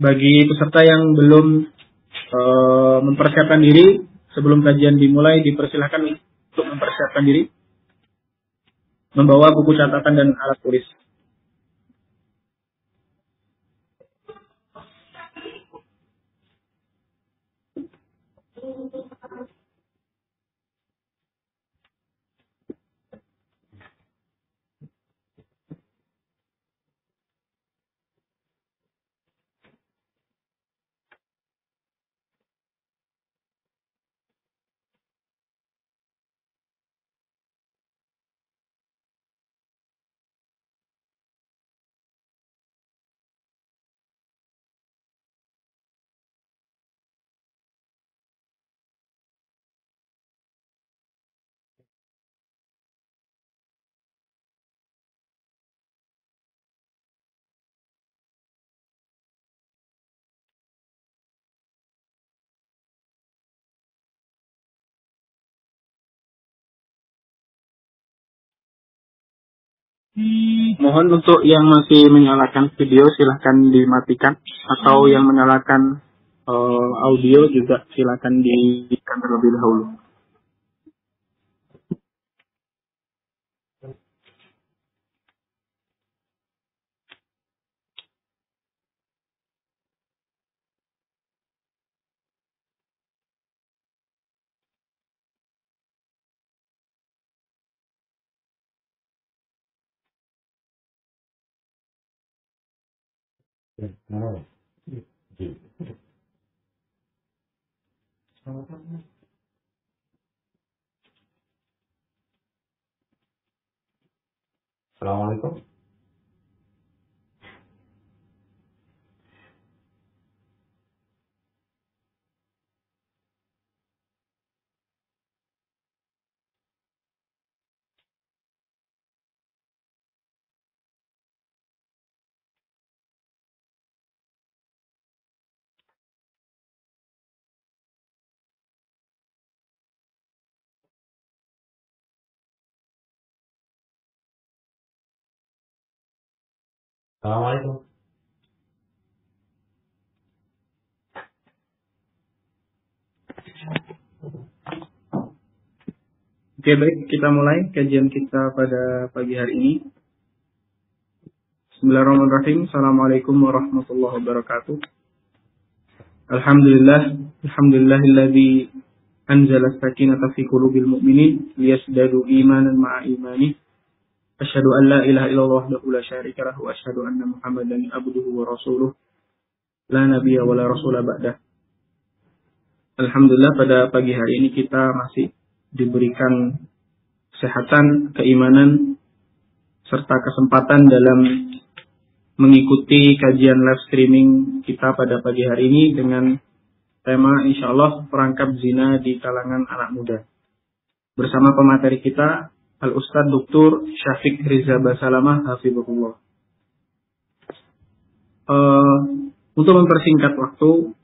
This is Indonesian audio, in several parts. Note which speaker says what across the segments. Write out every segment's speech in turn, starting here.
Speaker 1: Bagi peserta yang belum uh, mempersiapkan diri sebelum kajian dimulai, dipersilahkan untuk mempersiapkan diri, membawa buku catatan dan alat tulis. Mohon untuk yang masih menyalakan video silahkan dimatikan atau yang menyalakan uh, audio juga silahkan dimatikan terlebih dahulu.
Speaker 2: Sí, no, Assalamualaikum.
Speaker 1: Oke baik, kita mulai kajian kita pada pagi hari ini. Bismillahirrahmanirrahim. Assalamualaikum warahmatullahi wabarakatuh. Alhamdulillah, alhamdulillahilladzi anzala sakinata fi qulubil mu'minin liyasdadu imanan ma'a imani Asyhadu an la ilaha illallah wahdahu la syarika lahu wa asyhadu anna Muhammadan abduhu wa rasuluh. La nabiyya wa la rasula ba'dah. Alhamdulillah pada pagi hari ini kita masih diberikan kesehatan, keimanan, serta kesempatan dalam mengikuti kajian live streaming kita pada pagi hari ini dengan tema insya Allah perangkap zina di kalangan anak muda. Bersama pemateri kita Al-Ustaz Dr. Syafiq Riza Basalamah Hafizullah. Uh, untuk mempersingkat waktu,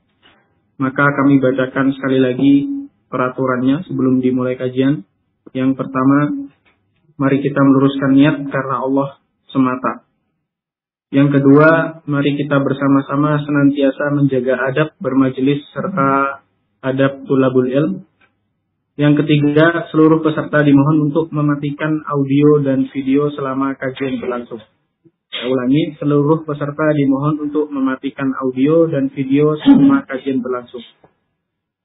Speaker 1: maka kami bacakan sekali lagi peraturannya sebelum dimulai kajian. Yang pertama, mari kita meluruskan niat karena Allah semata. Yang kedua, mari kita bersama-sama senantiasa menjaga adab bermajelis serta adab tulabul ilm yang ketiga, seluruh peserta dimohon untuk mematikan audio dan video selama kajian berlangsung. Saya ulangi, seluruh peserta dimohon untuk mematikan audio dan video selama kajian berlangsung.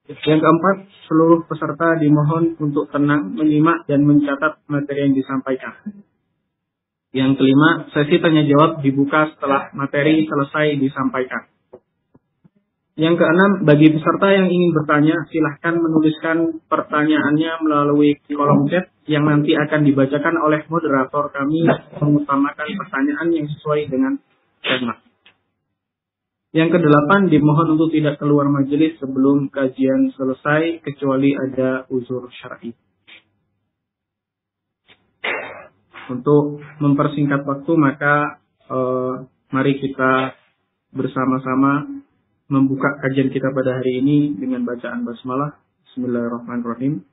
Speaker 1: Yang keempat, seluruh peserta dimohon untuk tenang, menyimak, dan mencatat materi yang disampaikan. Yang kelima, sesi tanya jawab dibuka setelah materi selesai disampaikan. Yang keenam, bagi peserta yang ingin bertanya, silahkan menuliskan pertanyaannya melalui kolom chat yang nanti akan dibacakan oleh moderator kami mengutamakan pertanyaan yang sesuai dengan tema. Yang kedelapan, dimohon untuk tidak keluar majelis sebelum kajian selesai, kecuali ada uzur syar'i. Untuk mempersingkat waktu, maka eh, mari kita bersama-sama membuka kajian kita pada hari ini dengan bacaan basmalah. Bismillahirrahmanirrahim.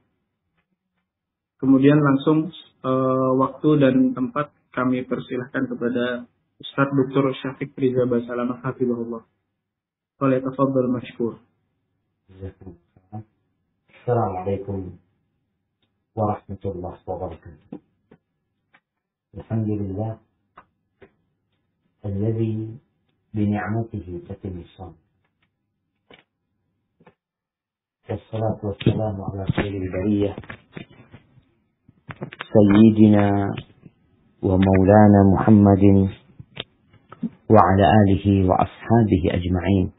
Speaker 1: Kemudian langsung uh, waktu dan tempat kami persilahkan kepada Ustaz Dr. Syafiq Riza Basalamah Hafizahullah. Oleh tafadhal mashkur.
Speaker 2: Assalamualaikum warahmatullahi wabarakatuh. Alhamdulillah الذي بنعمته تتم الصلاة والصلاة والسلام على خير البرية سيدنا ومولانا محمد وعلى آله وأصحابه أجمعين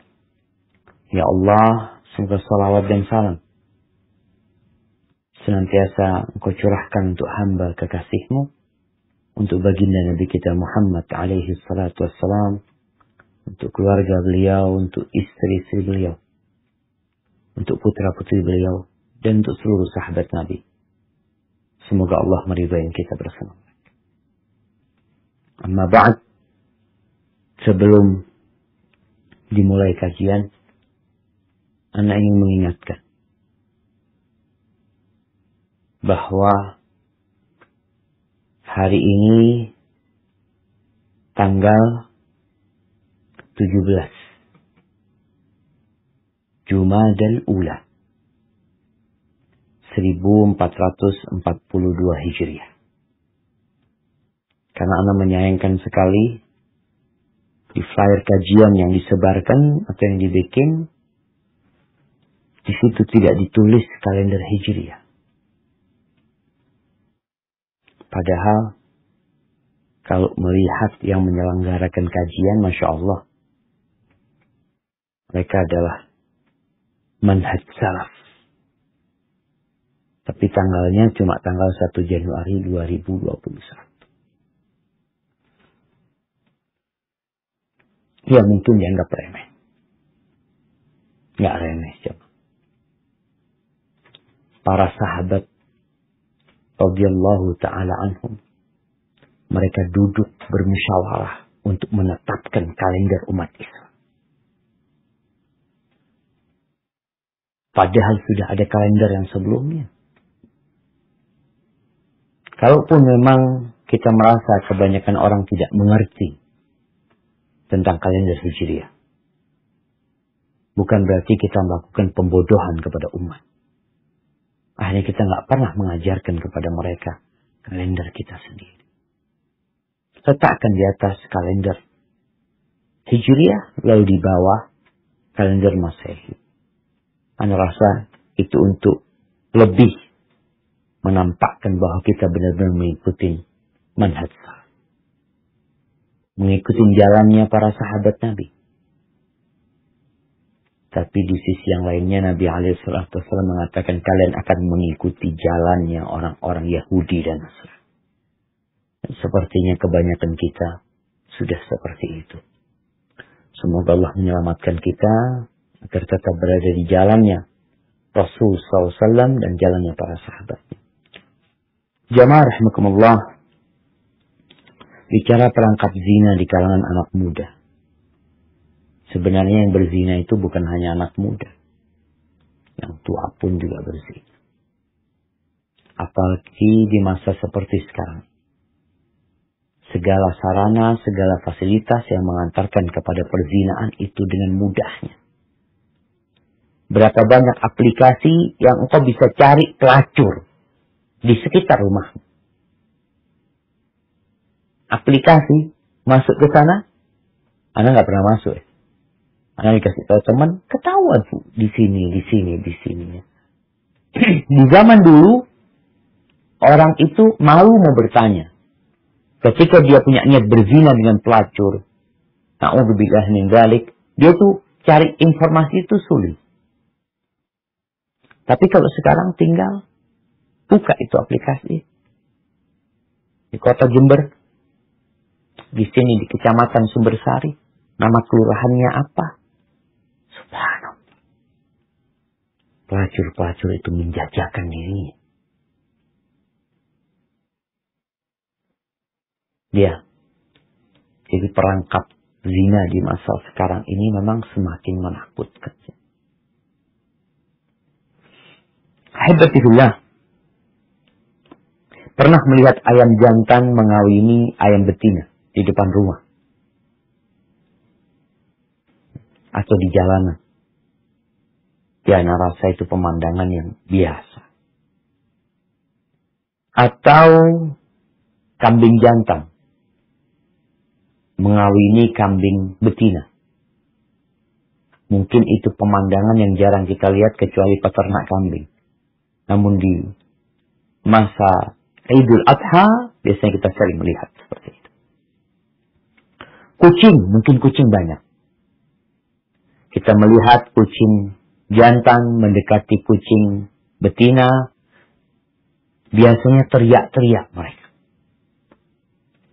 Speaker 2: Ya Allah, semoga salawat dan salam senantiasa engkau curahkan untuk hamba kekasihmu, untuk baginda Nabi kita Muhammad alaihi salatu wassalam, untuk keluarga beliau, untuk istri-istri beliau, untuk putra-putri beliau, dan untuk seluruh sahabat Nabi. Semoga Allah meridai kita bersama. Amma ba'd, sebelum dimulai kajian, anak ingin mengingatkan bahwa hari ini tanggal 17 Jumadal Ula 1442 Hijriah. Karena Anda menyayangkan sekali di flyer kajian yang disebarkan atau yang dibikin di situ tidak ditulis kalender Hijriah. Padahal kalau melihat yang menyelenggarakan kajian, Masya Allah, mereka adalah manhaj salaf. Tapi tanggalnya cuma tanggal 1 Januari 2021. Ya mungkin dianggap remeh. Nggak remeh coba. Para sahabat radhiyallahu taala anhum mereka duduk bermusyawarah untuk menetapkan kalender umat Islam. Padahal sudah ada kalender yang sebelumnya. Kalaupun memang kita merasa kebanyakan orang tidak mengerti tentang kalender Hijriah. Bukan berarti kita melakukan pembodohan kepada umat. Akhirnya kita nggak pernah mengajarkan kepada mereka kalender kita sendiri. Letakkan di atas kalender Hijriah, lalu di bawah kalender Masehi. Anda rasa itu untuk lebih menampakkan bahwa kita benar-benar mengikuti manhaj mengikuti jalannya para sahabat Nabi. Tapi di sisi yang lainnya Nabi Alaihissalam mengatakan kalian akan mengikuti jalannya orang-orang Yahudi dan Nasrani. Sepertinya kebanyakan kita sudah seperti itu. Semoga Allah menyelamatkan kita agar tetap berada di jalannya Rasul SAW dan jalannya para sahabatnya. Jamaah rahmatullah bicara perangkap zina di kalangan anak muda. Sebenarnya yang berzina itu bukan hanya anak muda. Yang tua pun juga berzina. Apalagi di masa seperti sekarang. Segala sarana, segala fasilitas yang mengantarkan kepada perzinaan itu dengan mudahnya. Berapa banyak aplikasi yang engkau bisa cari pelacur di sekitar rumahmu aplikasi masuk ke sana, Anda nggak pernah masuk ya. Anda dikasih tahu teman, ketahuan bu, di sini, di sini, di sini. Di zaman dulu, orang itu malu mau bertanya. Ketika dia punya niat berzina dengan pelacur, na'udzubillah min dalik, dia tuh cari informasi itu sulit. Tapi kalau sekarang tinggal buka itu aplikasi. Di kota Jember, di sini di kecamatan Sumbersari. Nama kelurahannya apa? Subhanallah. Pelacur-pelacur itu menjajakan dirinya. Dia. Jadi perangkap zina di masa sekarang ini memang semakin menakutkan. Hebatullah. Pernah melihat ayam jantan mengawini ayam betina di depan rumah. atau di jalanan. Ya, rasa itu pemandangan yang biasa. Atau kambing jantan mengawini kambing betina. Mungkin itu pemandangan yang jarang kita lihat kecuali peternak kambing. Namun di masa Idul Adha biasanya kita sering melihat seperti itu. Kucing, mungkin kucing banyak. Kita melihat kucing jantan mendekati kucing betina, biasanya teriak-teriak mereka.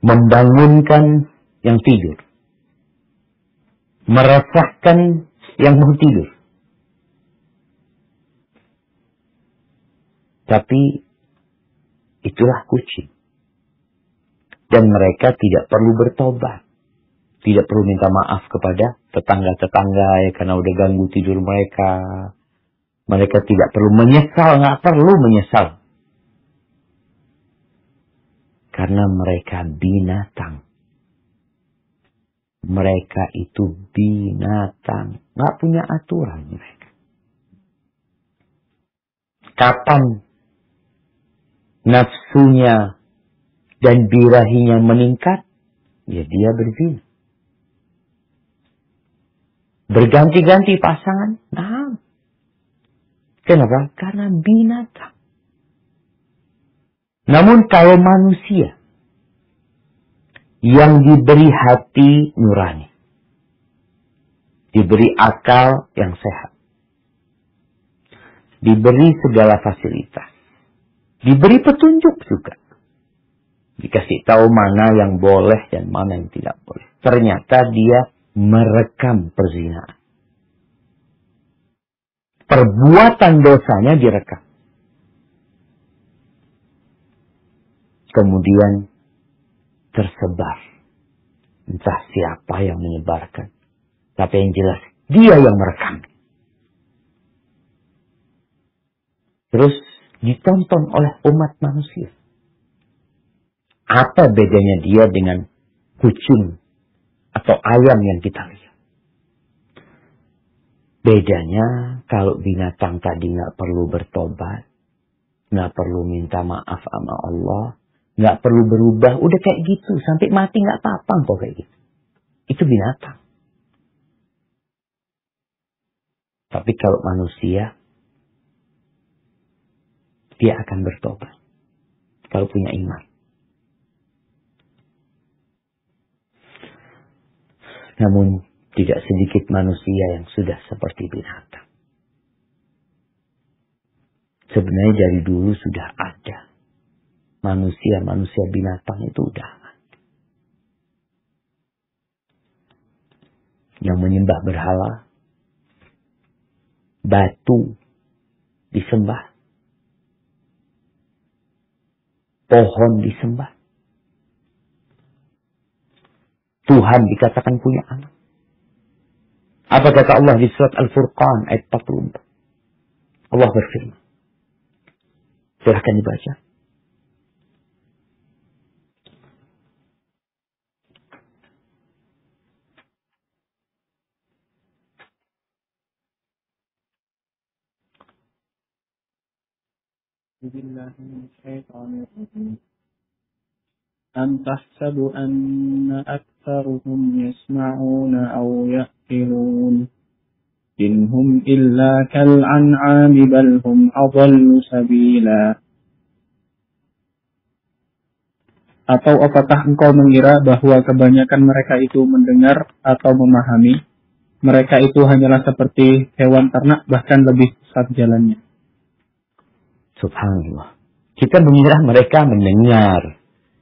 Speaker 2: Membangunkan yang tidur. Meresahkan yang mau tidur. Tapi itulah kucing. Dan mereka tidak perlu bertobat. Tidak perlu minta maaf kepada tetangga-tetangga ya karena udah ganggu tidur mereka. Mereka tidak perlu menyesal, nggak perlu menyesal. Karena mereka binatang. Mereka itu binatang. Nggak punya aturan mereka. Kapan nafsunya dan birahinya meningkat, ya dia berzina. Berganti-ganti pasangan, nah. Kenapa? Karena binatang. Namun kalau manusia yang diberi hati nurani. Diberi akal yang sehat. Diberi segala fasilitas. Diberi petunjuk juga. Dikasih tahu mana yang boleh dan mana yang tidak boleh. Ternyata dia merekam perzinaan. Perbuatan dosanya direkam. Kemudian tersebar. Entah siapa yang menyebarkan. Tapi yang jelas, dia yang merekam. Terus ditonton oleh umat manusia. Apa bedanya dia dengan kucing atau ayam yang kita lihat? Bedanya kalau binatang tadi nggak perlu bertobat, nggak perlu minta maaf sama Allah, nggak perlu berubah, udah kayak gitu sampai mati nggak apa-apa kok kayak gitu. Itu binatang. Tapi kalau manusia, dia akan bertobat. Kalau punya iman. Namun tidak sedikit manusia yang sudah seperti binatang. Sebenarnya dari dulu sudah ada manusia-manusia binatang itu udah yang menyembah berhala, batu disembah, pohon disembah, Tuhan dikatakan punya anak. Apa kata Allah di surat Al-Furqan ayat 44? Allah berfirman. Silahkan dibaca.
Speaker 1: بالله من الشيطان الرجيم أم تحسب أن أكثرهم يسمعون أو يأكلون إن هم إلا كالأنعام بل هم أضل سبيلا Atau apakah engkau mengira bahwa kebanyakan mereka itu mendengar atau memahami? Mereka itu hanyalah seperti hewan ternak bahkan lebih sesat jalannya.
Speaker 2: Subhanallah. Kita mengira mereka mendengar.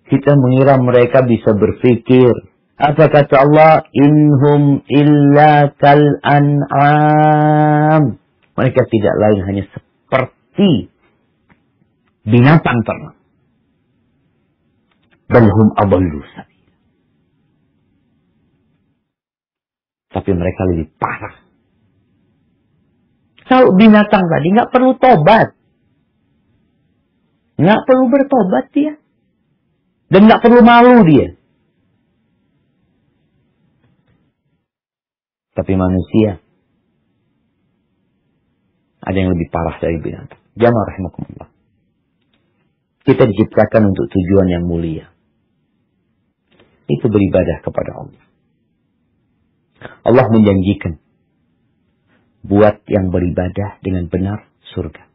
Speaker 2: Kita mengira mereka bisa berpikir. Apa kata Allah? Inhum illa kal an'am. Mereka tidak lain hanya seperti binatang ternak. Balhum aballu Tapi mereka lebih parah. Kalau binatang tadi nggak perlu tobat. Nggak perlu bertobat dia. Dan nggak perlu malu dia. Tapi manusia ada yang lebih parah dari binatang. Jamaah rahimakumullah. Kita diciptakan untuk tujuan yang mulia. Itu beribadah kepada Allah. Allah menjanjikan buat yang beribadah dengan benar surga.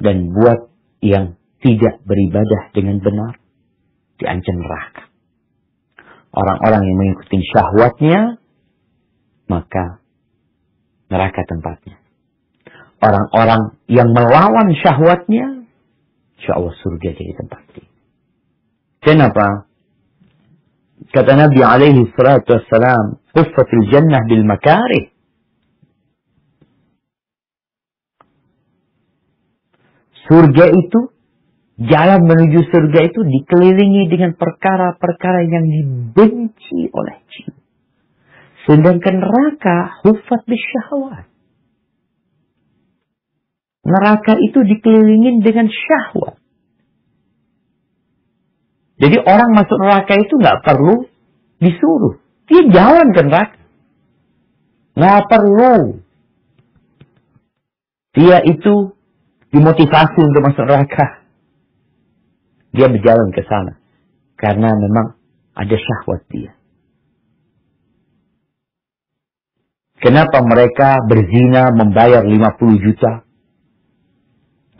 Speaker 2: Dan buat yang tidak beribadah dengan benar diancam neraka. Orang-orang yang mengikuti syahwatnya maka neraka tempatnya. Orang-orang yang melawan syahwatnya Insya Allah surga jadi tempat dia. Kenapa? Kata Nabi alaihi salatu wassalam, Huffatil jannah bil makarih. Surga itu, jalan menuju surga itu dikelilingi dengan perkara-perkara yang dibenci oleh jin. Sedangkan neraka hufat bisyahwat. Neraka itu dikelilingi dengan syahwat. Jadi orang masuk neraka itu nggak perlu disuruh. Dia jalan ke neraka. Nggak perlu. Dia itu dimotivasi untuk masuk neraka. Dia berjalan ke sana. Karena memang ada syahwat dia. Kenapa mereka berzina membayar 50 juta?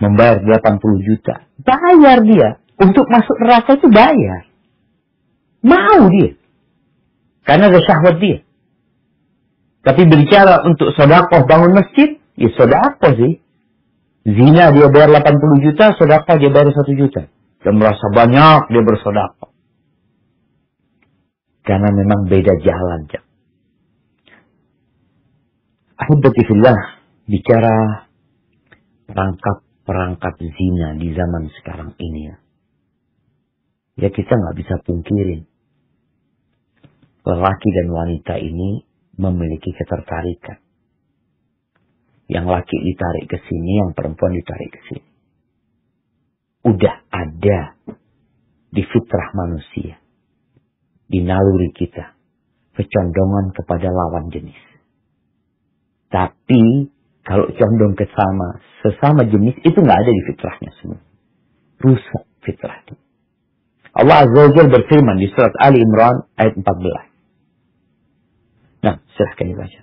Speaker 2: membayar 80 juta. Bayar dia. Untuk masuk neraka itu bayar. Mau dia. Karena ada syahwat dia. Tapi berbicara untuk sodakoh bangun masjid, ya sodakoh sih. Zina dia bayar 80 juta, sodakoh dia bayar 1 juta. Dan merasa banyak dia bersodakoh. Karena memang beda jalan. Ahibati bicara rangkap perangkat zina di zaman sekarang ini ya. Ya kita nggak bisa pungkirin. Lelaki dan wanita ini memiliki ketertarikan. Yang laki ditarik ke sini, yang perempuan ditarik ke sini. Udah ada di fitrah manusia. Di naluri kita. Kecondongan kepada lawan jenis. Tapi kalau condong ke sama, sesama jenis, itu nggak ada di fitrahnya semua. Rusak fitrah itu. Allah Azza wa berfirman di surat Ali Imran ayat 14. Nah, silahkan dibaca.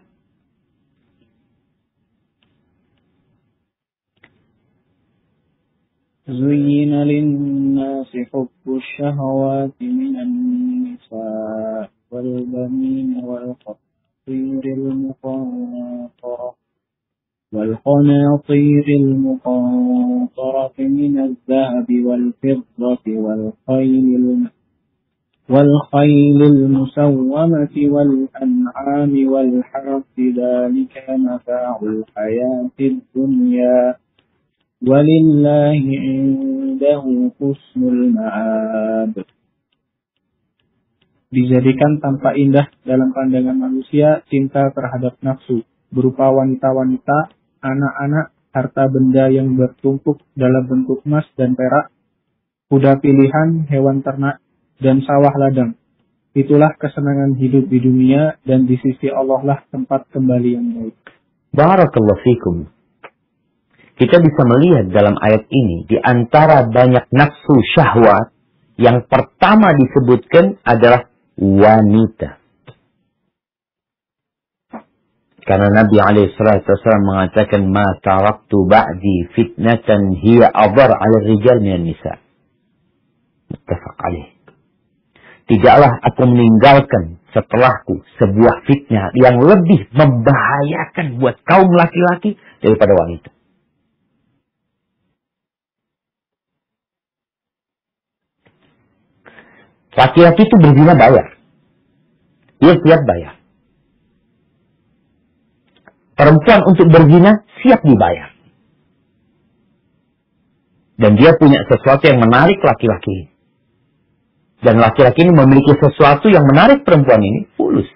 Speaker 1: زين للناس حب الشهوات من النساء والبنين والقصير المقنطرة والقناطير المقنطرة من الذهب والفضة والخيل والخيل المسومة والأنعام والحرث. ذلك متاع الحياة الدنيا. ولله عنده حسن المآب Dijadikan tanpa indah dalam pandangan manusia cinta terhadap nafsu, berupa wanita-wanita anak-anak, harta benda yang bertumpuk dalam bentuk emas dan perak, kuda pilihan, hewan ternak, dan sawah ladang. Itulah kesenangan hidup di dunia dan di sisi Allah lah tempat kembali yang baik.
Speaker 2: Barakallahu fikum. Kita bisa melihat dalam ayat ini di antara banyak nafsu syahwat yang pertama disebutkan adalah wanita. Karena Nabi SAW mengatakan, Ma taraktu ba'di fitnatan hiya adar ala rijal minan nisa. Muttafaq. Tidaklah aku meninggalkan setelahku sebuah fitnah yang lebih membahayakan buat kaum laki-laki daripada wanita. Laki-laki itu berzina bayar. Dia siap bayar. Perempuan untuk berzina siap dibayar. Dan dia punya sesuatu yang menarik laki-laki. Dan laki-laki ini memiliki sesuatu yang menarik perempuan ini, fulus.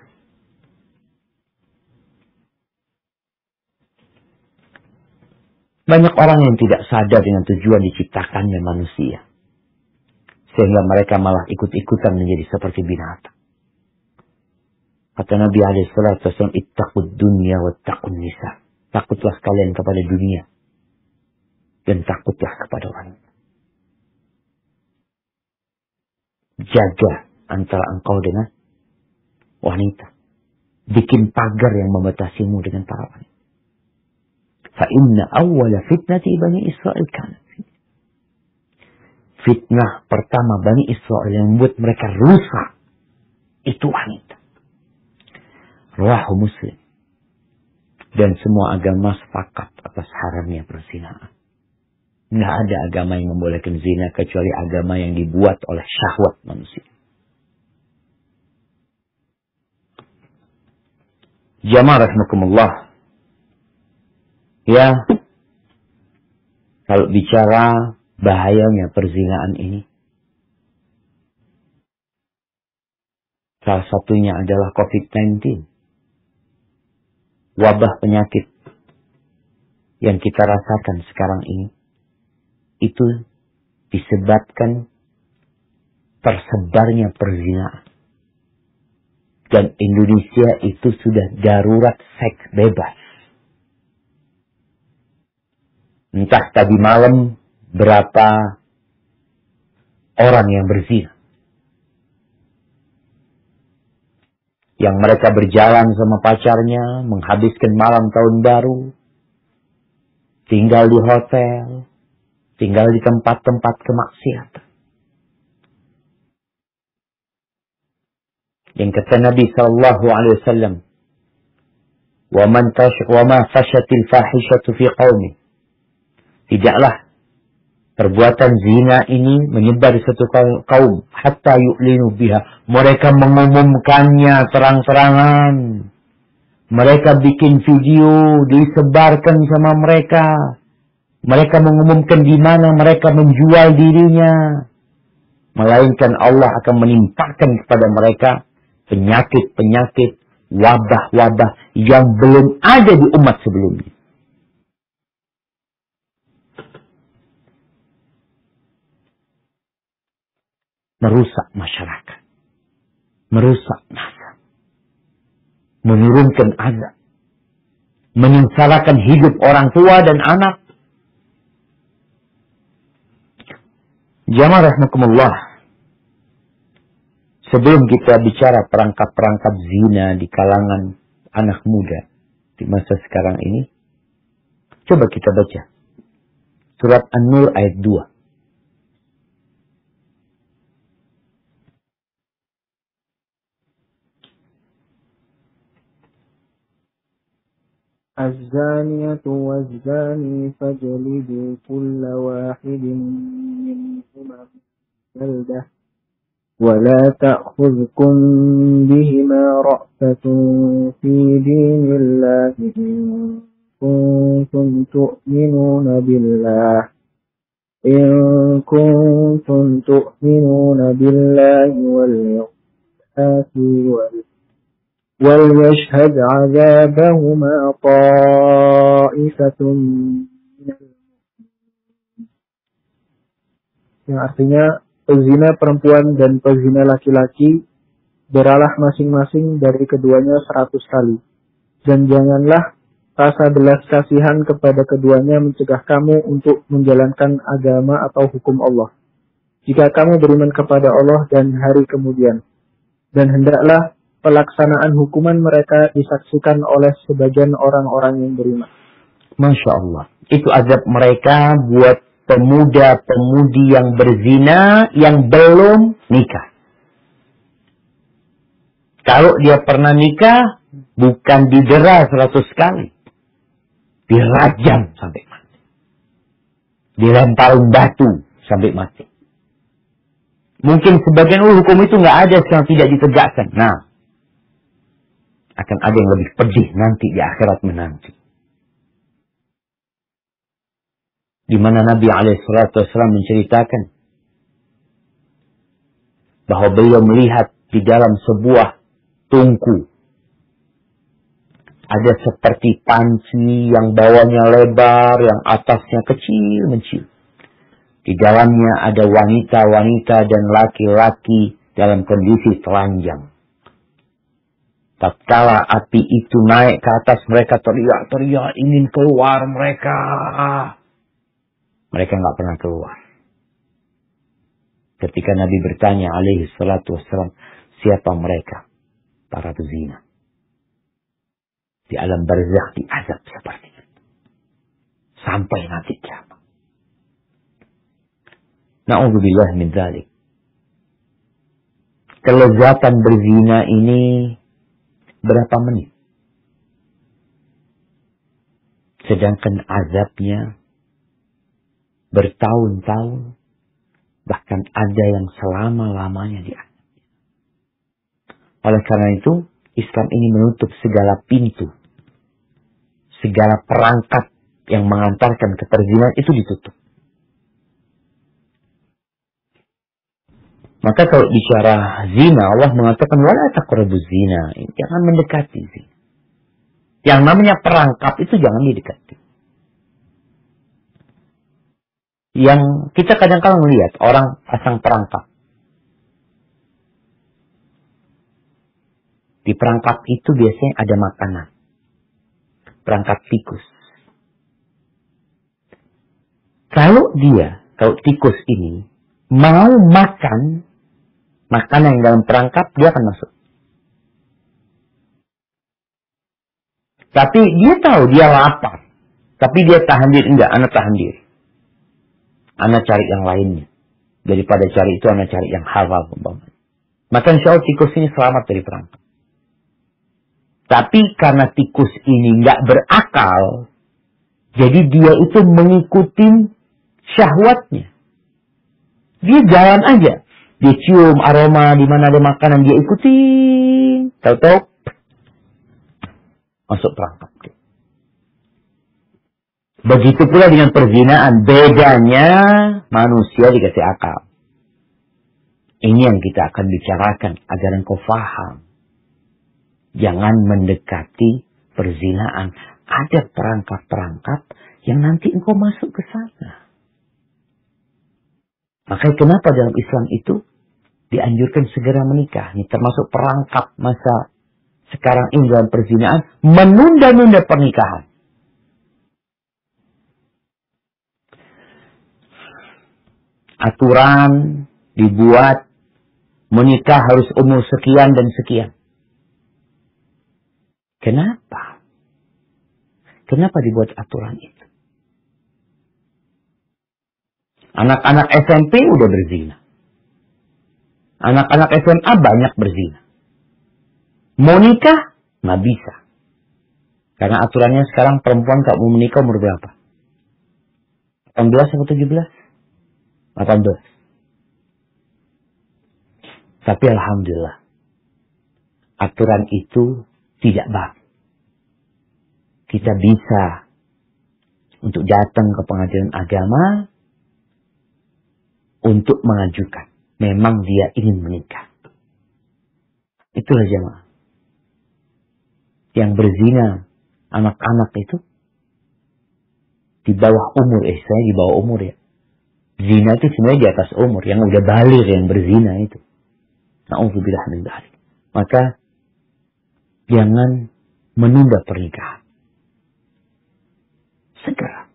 Speaker 2: Banyak orang yang tidak sadar dengan tujuan diciptakannya manusia. Sehingga mereka malah ikut-ikutan menjadi seperti binatang. Kata Nabi SAW, ittaqud dunya wa taqun nisa. Takutlah kalian kepada dunia. Dan takutlah kepada wanita. Jaga antara engkau dengan wanita. Bikin pagar yang membatasimu dengan para wanita. Fa'inna awwala fitnati bani Israel. Fitnah pertama Bani Israel yang membuat mereka rusak. Itu wanita. Rahu Muslim. Dan semua agama sepakat atas haramnya perzinaan. Nggak ada agama yang membolehkan zina kecuali agama yang dibuat oleh syahwat manusia. Jamaah rahmatullah. Ya, kalau bicara bahayanya perzinaan ini, salah satunya adalah COVID-19 wabah penyakit yang kita rasakan sekarang ini itu disebabkan tersebarnya perzinaan. Dan Indonesia itu sudah darurat seks bebas. Entah tadi malam berapa orang yang berzina. yang mereka berjalan sama pacarnya, menghabiskan malam tahun baru, tinggal di hotel, tinggal di tempat-tempat kemaksiatan. Yang kata Nabi sallallahu alaihi wasallam, "Wa man tash wa ma fashatil fahishatu fi qaumi." Tidaklah Perbuatan zina ini menyebar di satu kaum. Hatta yu'linu biha. Mereka mengumumkannya terang-terangan. Mereka bikin video, disebarkan sama mereka. Mereka mengumumkan di mana mereka menjual dirinya. Melainkan Allah akan menimpakan kepada mereka penyakit-penyakit, wabah-wabah yang belum ada di umat sebelumnya. Merusak masyarakat, merusak masa, menurunkan azab, menyengsarakan hidup orang tua dan anak. Jamaah rahmatullah. Sebelum kita bicara perangkap-perangkap zina di kalangan anak muda di masa sekarang ini, coba kita baca surat An-Nur ayat 2.
Speaker 1: الزانية والزاني فاجلدوا كل واحد منهما جلدة ولا تأخذكم بهما رأفة في دين الله إن كنتم تؤمنون بالله إن كنتم تؤمنون بالله واليوم الآخر وليشهد عذابهما طائفة yang artinya pezina perempuan dan pezina laki-laki beralah masing-masing dari keduanya seratus kali. Dan janganlah rasa belas kasihan kepada keduanya mencegah kamu untuk menjalankan agama atau hukum Allah. Jika kamu beriman kepada Allah dan hari kemudian. Dan hendaklah pelaksanaan hukuman mereka disaksikan oleh sebagian orang-orang yang beriman.
Speaker 2: Masya Allah. Itu azab mereka buat pemuda-pemudi yang berzina yang belum nikah. Kalau dia pernah nikah, bukan didera seratus kali. Dirajam sampai mati. Dilempar batu sampai mati. Mungkin sebagian hukum itu nggak ada yang tidak ditegakkan. Nah, akan ada yang lebih pedih nanti di akhirat menanti. Di mana Nabi Alaihissalam menceritakan bahwa beliau melihat di dalam sebuah tungku ada seperti panci yang bawahnya lebar, yang atasnya kecil mencil. Di dalamnya ada wanita-wanita dan laki-laki dalam kondisi telanjang tatkala api itu naik ke atas mereka teriak-teriak ingin keluar mereka. Mereka nggak pernah keluar. Ketika Nabi bertanya alaihi salatu wassalam, siapa mereka? Para pezina. Di alam barzakh diazab seperti itu. Sampai nanti kiamat. Na'udzubillah min dzalik. Kelezatan berzina ini berapa menit? Sedangkan azabnya bertahun-tahun, bahkan ada yang selama-lamanya di azab. Oleh karena itu, Islam ini menutup segala pintu, segala perangkat yang mengantarkan ke itu ditutup. Maka kalau bicara zina, Allah mengatakan wala taqrabu zina. Jangan mendekati zina. Yang namanya perangkap itu jangan didekati. Yang kita kadang-kadang melihat orang pasang perangkap. Di perangkap itu biasanya ada makanan. Perangkap tikus. Kalau dia, kalau tikus ini mau makan makanan yang dalam perangkap, dia akan masuk. Tapi dia tahu dia lapar. Tapi dia tahan diri. Enggak, anak tahan diri. Anak cari yang lainnya. Daripada cari itu, anak cari yang halal. Maka insya Allah tikus ini selamat dari perangkap. Tapi karena tikus ini nggak berakal, jadi dia itu mengikuti syahwatnya. Dia jalan aja. Dia cium aroma di mana ada makanan dia ikuti. Tahu-tahu masuk perangkap. Begitu pula dengan perzinaan. Bedanya manusia dikasih akal. Ini yang kita akan bicarakan agar engkau faham. Jangan mendekati perzinaan. Ada perangkap-perangkap yang nanti engkau masuk ke sana. Maka kenapa dalam Islam itu dianjurkan segera menikah? Ini termasuk perangkap masa sekarang ini dalam perzinaan menunda-nunda pernikahan. Aturan dibuat menikah harus umur sekian dan sekian. Kenapa? Kenapa dibuat aturan itu? Anak-anak SMP udah berzina. Anak-anak SMA banyak berzina. Mau nikah? Nggak bisa. Karena aturannya sekarang perempuan tak mau menikah umur berapa? 18 atau 17? 18. Tapi Alhamdulillah. Aturan itu tidak baik. Kita bisa untuk datang ke pengadilan agama untuk mengajukan. Memang dia ingin menikah. Itulah jemaah. Yang berzina anak-anak itu di bawah umur, eh saya di bawah umur ya. Zina itu sebenarnya di atas umur, yang udah balik yang berzina itu. Na'udzubillah min. Maka jangan menunda pernikahan. Segera.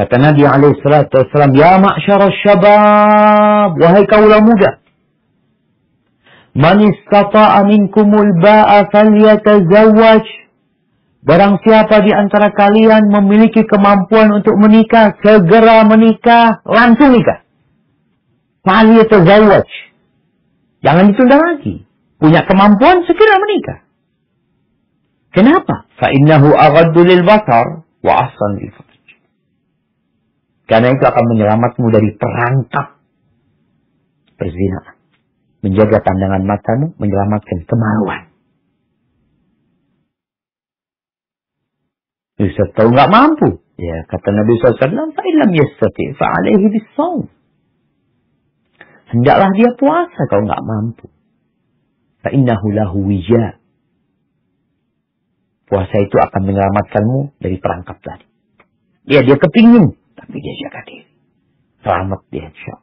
Speaker 2: Kata Nabi SAW, Ya ma'syara syabab, wahai kaulah muda. Man istata'a minkumul ba'a falyatazawwaj. Barang siapa di antara kalian memiliki kemampuan untuk menikah, segera menikah, langsung nikah. Falyatazawwaj. Jangan ditunda lagi. Punya kemampuan, segera menikah. Kenapa? Fa'innahu aghaddu lil basar wa ahsan lil karena itu akan menyelamatmu dari perangkap perzinahan. Menjaga pandangan matamu, menyelamatkan kemaluan. Ustaz tahu nggak mampu. Ya, kata Nabi SAW, fa'ilam yastati fa'alaihi bisawm. Hendaklah dia puasa kalau nggak mampu. Fa'innahu lahu wija. Puasa itu akan menyelamatkanmu dari perangkap tadi. Ya, dia kepingin tapi dia jaga diri. Selamat dia insya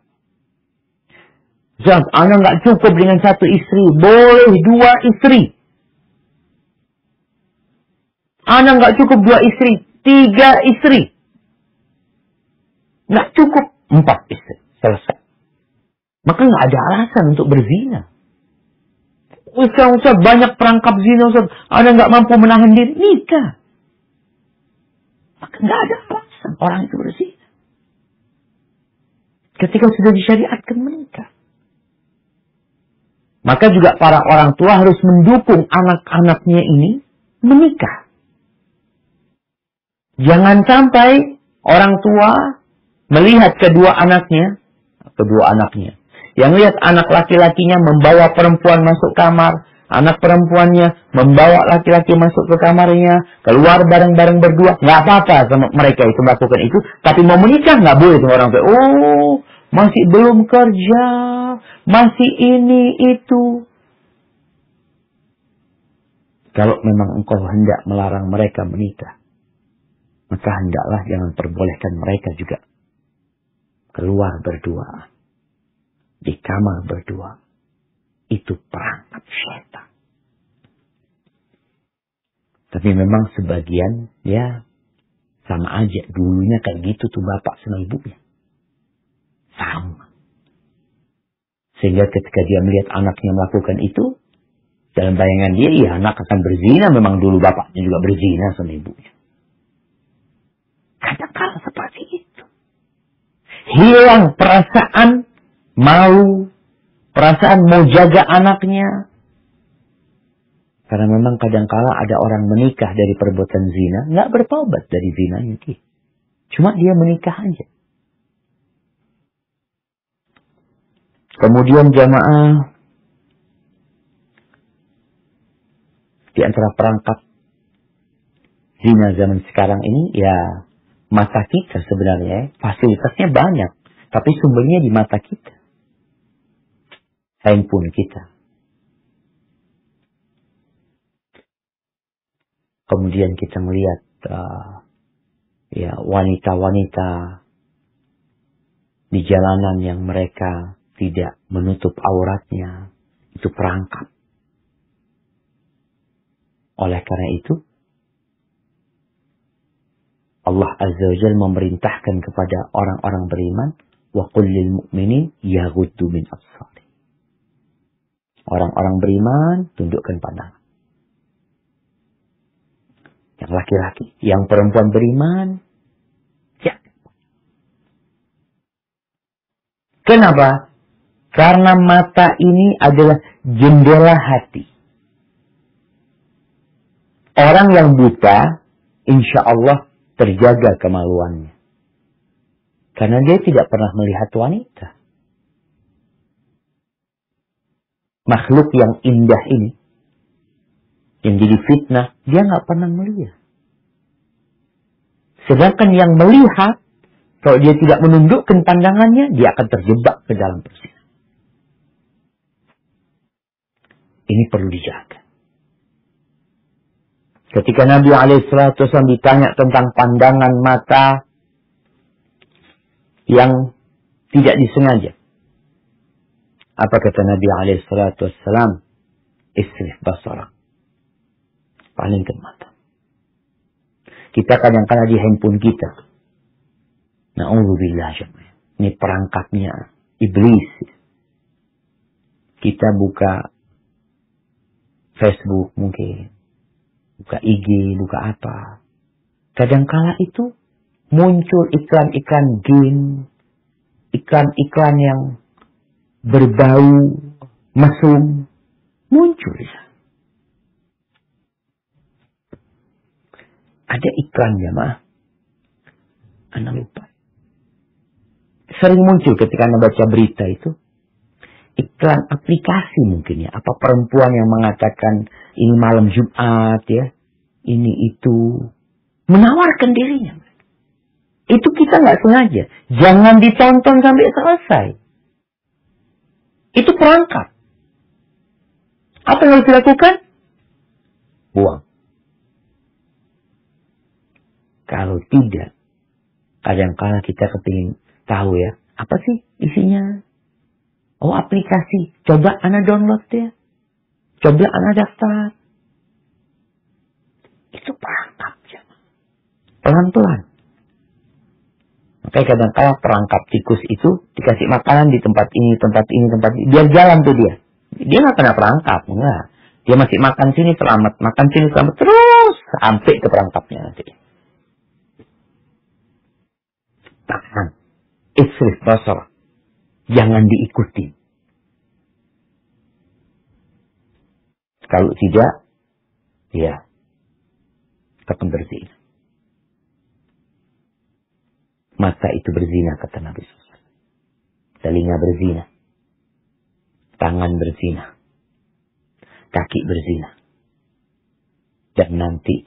Speaker 2: Zat, anak nggak cukup dengan satu istri. Boleh dua istri. Anak nggak cukup dua istri. Tiga istri. Nggak cukup empat istri. Selesai. Maka nggak ada alasan untuk berzina. Ustaz, Ustaz, banyak perangkap zina, Ustaz. Anda nggak mampu menahan diri. Nikah. Maka nggak ada alasan orang itu berzina. Ketika sudah disyariatkan menikah. Maka juga para orang tua harus mendukung anak-anaknya ini menikah. Jangan sampai orang tua melihat kedua anaknya, kedua anaknya, yang lihat anak laki-lakinya membawa perempuan masuk kamar, anak perempuannya membawa laki-laki masuk ke kamarnya, keluar bareng-bareng berdua, nggak apa-apa sama mereka itu melakukan itu, tapi mau menikah nggak boleh sama orang tua. Oh, masih belum kerja, masih ini itu. Kalau memang engkau hendak melarang mereka menikah, maka hendaklah jangan perbolehkan mereka juga keluar berdua, di kamar berdua. Itu perangkap setan. Tapi memang sebagian ya sama aja dulunya kayak gitu tuh bapak sama ibunya. Sama. Sehingga ketika dia melihat anaknya melakukan itu, dalam bayangan dia, iya anak akan berzina. Memang dulu bapaknya juga berzina sama ibunya. Kadang-kadang seperti itu. Hilang perasaan mau, perasaan mau jaga anaknya. Karena memang kadang-kala ada orang menikah dari perbuatan zina, nggak bertobat dari zinanya. Cuma dia menikah aja. Kemudian jamaah di antara perangkat zina zaman sekarang ini ya mata kita sebenarnya fasilitasnya banyak tapi sumbernya di mata kita handphone kita kemudian kita melihat uh, ya wanita-wanita di jalanan yang mereka tidak menutup auratnya, itu perangkap. Oleh karena itu, Allah Azza wa memerintahkan kepada orang-orang beriman, wa kullil mu'minin yaghuddu min absari. Orang-orang beriman tundukkan pandangan. Yang laki-laki, yang perempuan beriman, ya. Kenapa? Karena mata ini adalah jendela hati. Orang yang buta, insya Allah terjaga kemaluannya. Karena dia tidak pernah melihat wanita. Makhluk yang indah ini, yang jadi fitnah, dia nggak pernah melihat. Sedangkan yang melihat, kalau dia tidak menundukkan pandangannya, dia akan terjebak ke dalam persis. Ini perlu dijaga. Ketika Nabi Alaihissalam ditanya tentang pandangan mata yang tidak disengaja. Apa kata Nabi Alaihissalam? Istri basara. Palingkan mata. Kita kadang-kadang di handphone kita. Na'udzubillah Ini perangkatnya iblis. Kita buka Facebook mungkin. Buka IG, buka apa. Kadangkala itu muncul iklan-iklan game, iklan-iklan yang berbau mesum, muncul Ada iklan mah. Anda lupa. Sering muncul ketika Anda baca berita itu iklan aplikasi mungkin ya. Apa perempuan yang mengatakan ini malam Jumat ya. Ini itu. Menawarkan dirinya. Itu kita nggak sengaja. Jangan ditonton sampai selesai. Itu perangkat. Apa yang harus dilakukan? Buang. Kalau tidak, kadang-kala kita kepingin tahu ya, apa sih isinya? Oh aplikasi, coba anak download ya. Coba anak daftar. Itu perangkap. Pelan-pelan. Makanya kadang-kala perangkap tikus itu dikasih makanan di tempat ini, tempat ini, tempat ini. Biar jalan tuh dia. Dia nggak kena perangkap, enggak. Dia masih makan sini selamat, makan sini selamat terus sampai ke perangkapnya nanti. Tahan. Isrif basar. Jangan diikuti. Kalau tidak, ya, akan Mata itu berzina, kata Nabi SAW. Telinga berzina. Tangan berzina. Kaki berzina. Dan nanti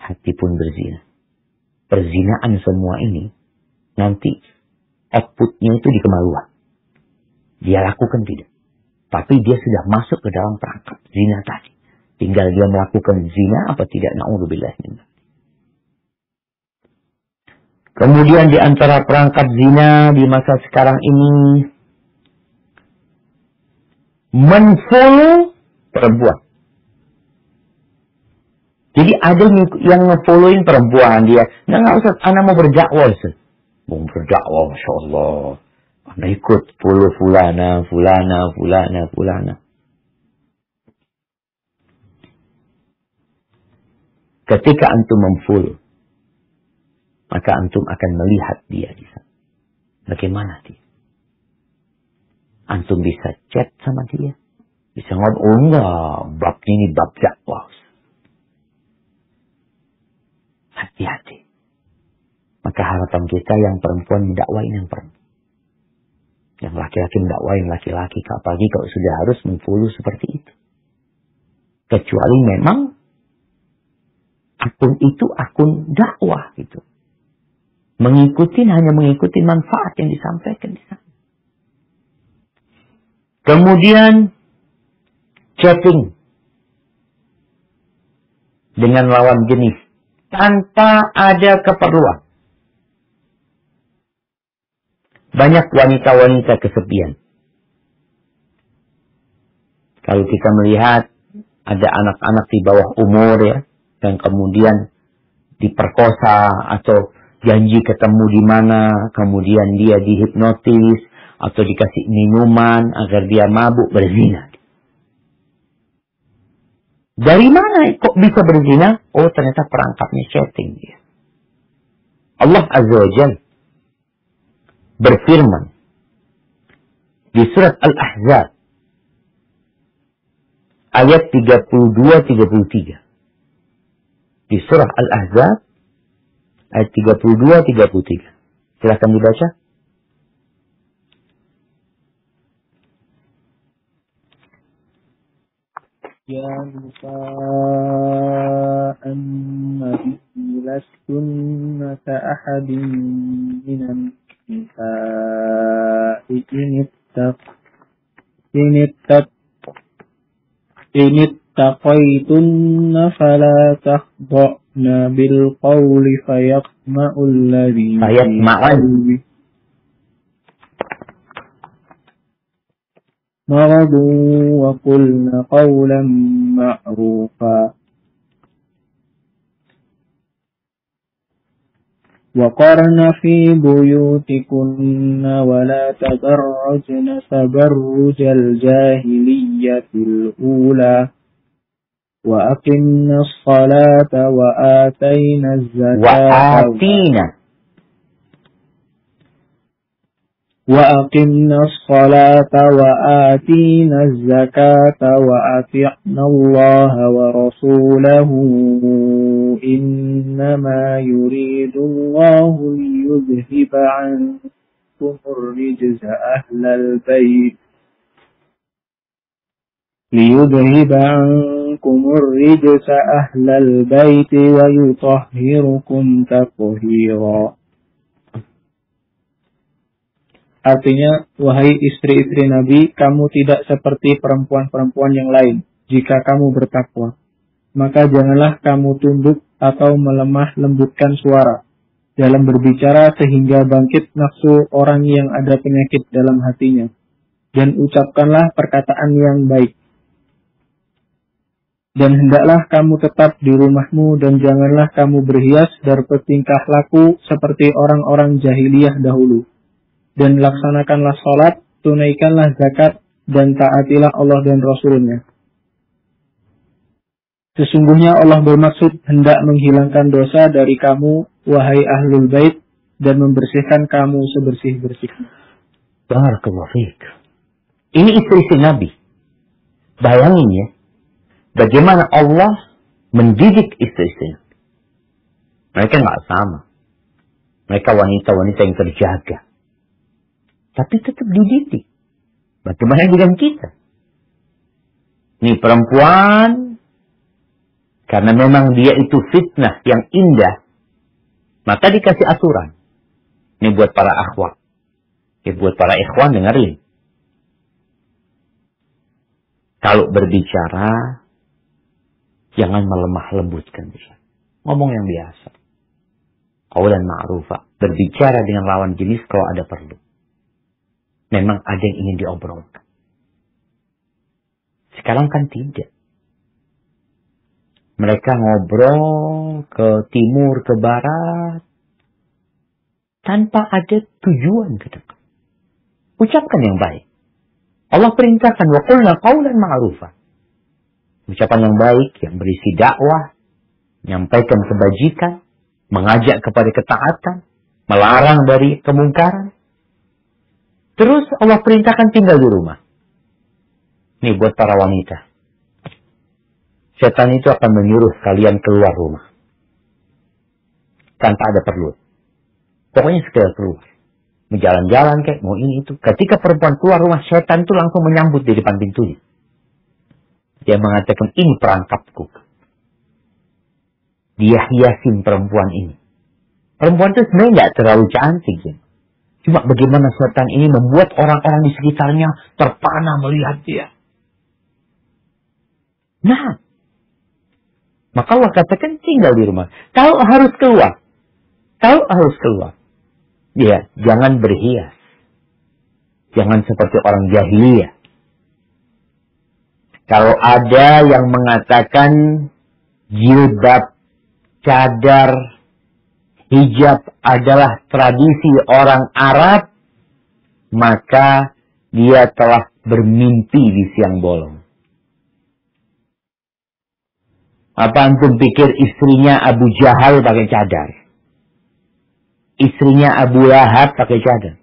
Speaker 2: hati pun berzina. Perzinaan semua ini nanti outputnya itu di kemaluan. Dia lakukan tidak. Tapi dia sudah masuk ke dalam perangkap zina tadi. Tinggal dia melakukan zina apa tidak. Na'udzubillah. Kemudian di antara perangkat zina di masa sekarang ini. Menfollow perempuan. Jadi ada yang nge-following perempuan dia. Nggak, nggak usah, anak mau berdakwah. Mau berdakwah, Masya Allah. Anak ikut puluh fulana, fulana, fulana, fulana. Ketika antum memfollow, maka antum akan melihat dia di sana. Bagaimana dia? Antum bisa chat sama dia. Bisa ngobrol, oh enggak, bab ini bab dakwah. Hati-hati. Maka harapan kita yang perempuan mendakwain yang perempuan. Yang laki-laki mendakwain laki-laki. Apalagi kalau sudah harus memfollow seperti itu. Kecuali memang akun itu akun dakwah gitu. Mengikuti hanya mengikuti manfaat yang disampaikan di sana. Kemudian chatting dengan lawan jenis tanpa ada keperluan. Banyak wanita-wanita kesepian. Kalau kita melihat ada anak-anak di bawah umur ya, yang kemudian diperkosa atau janji ketemu di mana, kemudian dia dihipnotis atau dikasih minuman agar dia mabuk berzina. Dari mana kok bisa berzina? Oh ternyata perangkapnya chatting dia. Allah Azza wa berfirman di surat Al-Ahzab ayat 32-33. Di surah Al-Ahzab ayat 32-33. Silahkan dibaca.
Speaker 1: يا نساء النبي لستن كأحد من النساء إن اتق إن اتق إن اتقيتن فلا تخضعن بالقول فيطمع الذي
Speaker 2: فيطمع
Speaker 1: مرضوا وقلن قولا معروفا. وقرن في بيوتكن ولا تبرجن تبرج الجاهلية الأولى. وأقمنا الصلاة وآتينا الزكاة.
Speaker 2: وآتينا.
Speaker 1: وأقمنا الصلاة وآتينا الزكاة وأطعنا الله ورسوله. إنما يريد الله ليذهب عنكم الرجز أهل البيت. ليذهب عنكم الرجس أهل البيت ويطهركم تطهيرا Artinya, wahai istri-istri Nabi, kamu tidak seperti perempuan-perempuan yang lain. Jika kamu bertakwa, maka janganlah kamu tunduk atau melemah lembutkan suara dalam berbicara sehingga bangkit nafsu orang yang ada penyakit dalam hatinya. dan ucapkanlah perkataan yang baik. dan hendaklah kamu tetap di rumahmu dan janganlah kamu berhias dan bertingkah laku seperti orang-orang jahiliyah dahulu. Dan laksanakanlah sholat, tunaikanlah zakat, dan taatilah Allah dan Rasulnya. Sesungguhnya Allah bermaksud hendak menghilangkan dosa dari kamu, wahai ahlul bait, dan membersihkan kamu sebersih-bersih.
Speaker 2: Barakallahu fiik. Ini istri Nabi. Bayangin ya, bagaimana Allah mendidik istri-istri. Mereka nggak sama. Mereka wanita-wanita yang terjaga. Tapi tetap dididik. Bagaimana dengan kita? Ini perempuan, karena memang dia itu fitnah yang indah, maka dikasih aturan. Ini buat para akhwat. Ini buat para ikhwan dengerin. Kalau berbicara, Jangan melemah lembutkan dia. Ngomong yang biasa. dan ma'rufa. Berbicara dengan lawan jenis kalau ada perlu. Memang ada yang ingin diobrolkan. Sekarang kan tidak. Mereka ngobrol ke timur, ke barat. Tanpa ada tujuan ke depan. Ucapkan yang baik. Allah perintahkan wa qulna qawlan ma'rufa ucapan yang baik yang berisi dakwah, menyampaikan kebajikan, mengajak kepada ketaatan, melarang dari kemungkaran. Terus Allah perintahkan tinggal di rumah. Ini buat para wanita. Setan itu akan menyuruh kalian keluar rumah. Tanpa ada perlu. Pokoknya sekedar keluar. Mau jalan-jalan kayak, mau ini itu. Ketika perempuan keluar rumah, setan itu langsung menyambut di depan pintunya. Dia mengatakan ini perangkapku. Dia hiasin perempuan ini. Perempuan itu sebenarnya nggak terlalu cantik. Ya. Cuma bagaimana setan ini membuat orang-orang di sekitarnya terpana melihat dia. Nah, maka Allah katakan tinggal di rumah. Tahu harus keluar. Tahu harus keluar. Ya, jangan berhias. Jangan seperti orang jahiliyah. Kalau ada yang mengatakan jilbab, cadar, hijab adalah tradisi orang Arab, maka dia telah bermimpi di siang bolong. Apa antum pikir istrinya Abu Jahal pakai cadar? Istrinya Abu Lahab pakai cadar?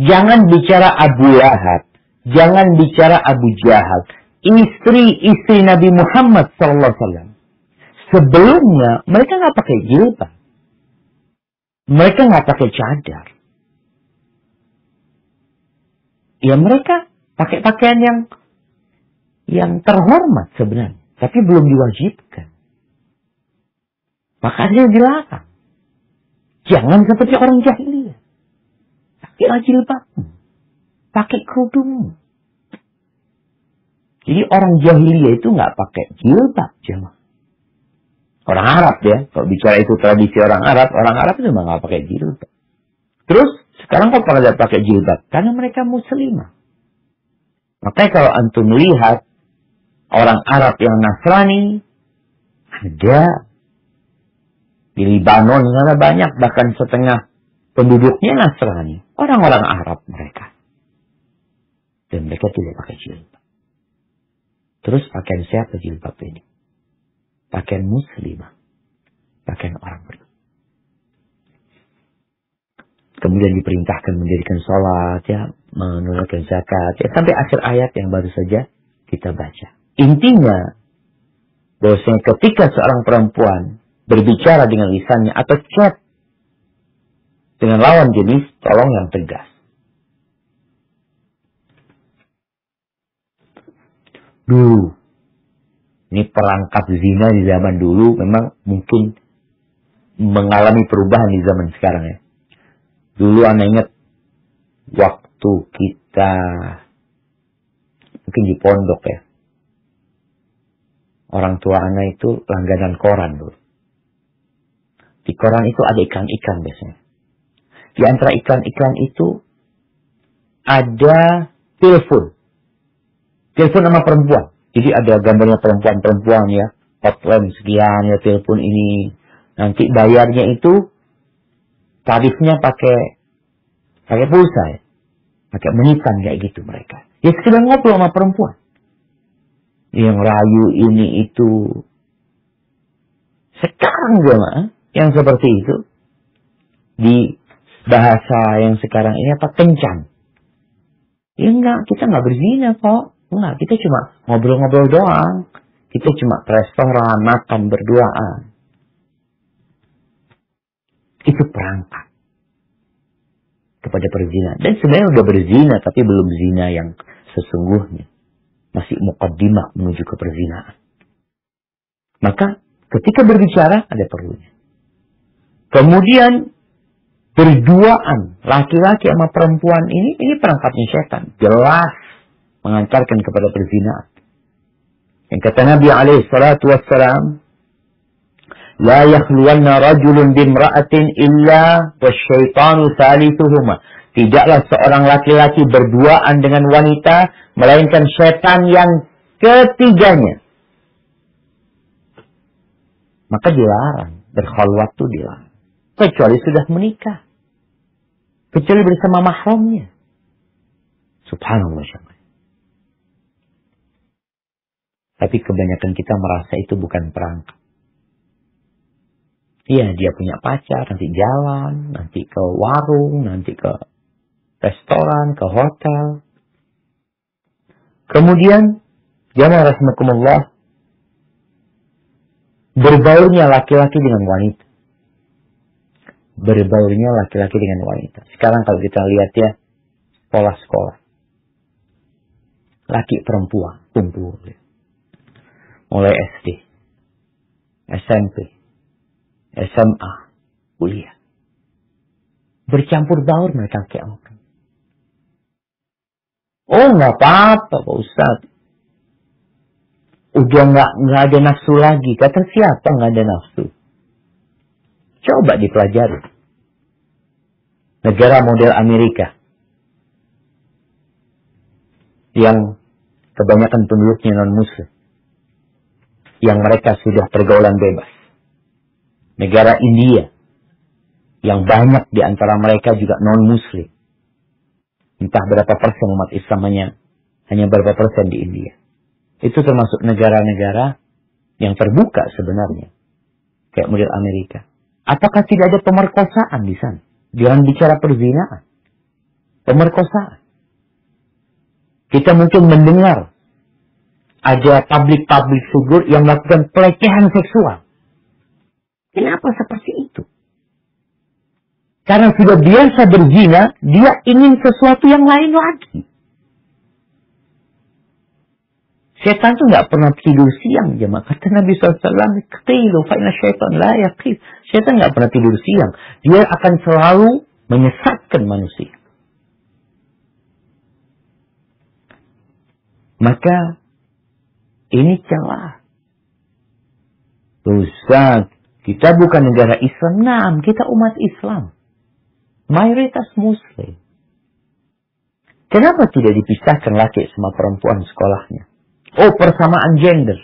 Speaker 2: Jangan bicara Abu Lahab. Jangan bicara Abu Jahal. Istri-istri Nabi Muhammad SAW. Sebelumnya mereka nggak pakai jilbab. Mereka nggak pakai cadar. Ya mereka pakai pakaian yang yang terhormat sebenarnya, tapi belum diwajibkan. Makanya dilarang. Jangan seperti orang jahiliyah. Pakailah jilbabmu pakai kerudung. Jadi orang jahiliyah itu nggak pakai jilbab, jemaah. Orang Arab ya, kalau bicara itu tradisi orang Arab, orang Arab itu memang nggak pakai jilbab. Terus sekarang kok pada pakai jilbab? Karena mereka muslimah. Makanya kalau antum lihat orang Arab yang Nasrani, ada di Libanon sana banyak, bahkan setengah penduduknya Nasrani. Orang-orang Arab mereka. Dan mereka tidak pakai jilbab. Terus pakaian siapa jilbab ini? Pakaian muslimah. Pakaian orang beriman. Kemudian diperintahkan mendirikan sholat, ya, menunaikan zakat, ya, sampai akhir ayat yang baru saja kita baca. Intinya, bahwasanya ketika seorang perempuan berbicara dengan lisannya atau chat dengan lawan jenis, tolong yang tegas. Dulu. Ini perangkat zina di zaman dulu memang mungkin mengalami perubahan di zaman sekarang ya. Dulu anak ingat waktu kita mungkin di pondok ya. Orang tua anak itu langganan koran dulu. Di koran itu ada iklan-iklan biasanya. Di antara iklan-iklan itu ada telepon. Telepon sama perempuan. Jadi ada gambarnya perempuan-perempuan ya. Hotline sekian ya telepon ini. Nanti bayarnya itu tarifnya pakai pakai pulsa ya. Pakai menitan kayak gitu mereka. Ya sekedar ngobrol sama perempuan. Yang rayu ini itu. Sekarang jemaah yang seperti itu. Di bahasa yang sekarang ini apa? Kencang. Ya enggak, kita enggak berzina kok. Enggak, kita cuma ngobrol-ngobrol doang. Kita cuma ke restoran, makan berduaan. Itu perangkat kepada perzina. Dan sebenarnya udah berzina, tapi belum zina yang sesungguhnya. Masih mukaddimah menuju ke perzinaan. Maka ketika berbicara ada perlunya. Kemudian berduaan laki-laki sama perempuan ini ini perangkatnya setan jelas mengantarkan kepada perzinahan. Yang kata Nabi alaihi salatu wassalam la yakhluwanna rajulun bimra'atin illa wasyaitanu tidaklah seorang laki-laki berduaan dengan wanita melainkan setan yang ketiganya. Maka dilarang berkhalwat itu dilarang. Kecuali sudah menikah. Kecuali bersama mahramnya. Subhanallah. Tapi kebanyakan kita merasa itu bukan perangkat. Iya, dia punya pacar, nanti jalan, nanti ke warung, nanti ke restoran, ke hotel. Kemudian, jamaah rahimakumullah, berbaurnya laki-laki dengan wanita berbaurnya laki-laki dengan wanita. Sekarang kalau kita lihat ya, sekolah-sekolah. Laki perempuan kumpul. Mulai SD, SMP, SMA, kuliah. Bercampur baur mereka orang. Oh nggak apa-apa Pak Ustaz. Udah nggak nggak ada nafsu lagi. Kata siapa nggak ada nafsu? Coba dipelajari. Negara model Amerika. Yang kebanyakan penduduknya non-muslim. Yang mereka sudah pergaulan bebas. Negara India. Yang banyak di antara mereka juga non-muslim. Entah berapa persen umat Islamnya hanya berapa persen di India. Itu termasuk negara-negara yang terbuka sebenarnya. Kayak model Amerika. Apakah tidak ada pemerkosaan di sana? Jangan bicara perzinaan. Pemerkosaan. Kita mungkin mendengar ada publik-publik figur yang melakukan pelecehan seksual. Kenapa seperti itu? Karena sudah biasa berzina, dia ingin sesuatu yang lain lagi. Setan tuh nggak pernah tidur siang jemaah. Kata Nabi SAW, Qtilu fa'ina syaitan la yaqif. Setan nggak pernah tidur siang. Dia akan selalu menyesatkan manusia. Maka ini celah. Ustaz, kita bukan negara Islam. Nah, kita umat Islam. Mayoritas Muslim. Kenapa tidak dipisahkan laki sama perempuan sekolahnya? Oh, persamaan gender.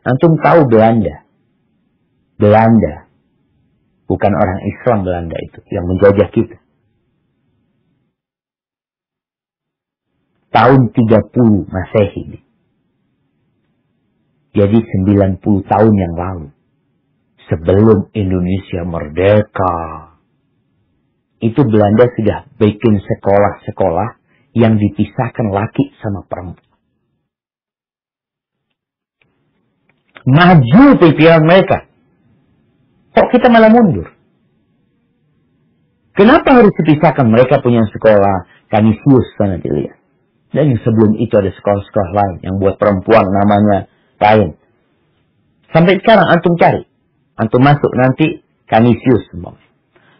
Speaker 2: Antum tahu Belanda. Belanda. Bukan orang Islam Belanda itu yang menjajah kita. Tahun 30 Masehi. Jadi 90 tahun yang lalu. Sebelum Indonesia merdeka. Itu Belanda sudah bikin sekolah-sekolah yang dipisahkan laki sama perempuan. Maju pikiran mereka. Kok kita malah mundur? Kenapa harus dipisahkan? Mereka punya sekolah Kanisius sana dilihat. Dan yang sebelum itu ada sekolah-sekolah lain yang buat perempuan namanya lain. Sampai sekarang antum cari. Antum masuk nanti Kanisius.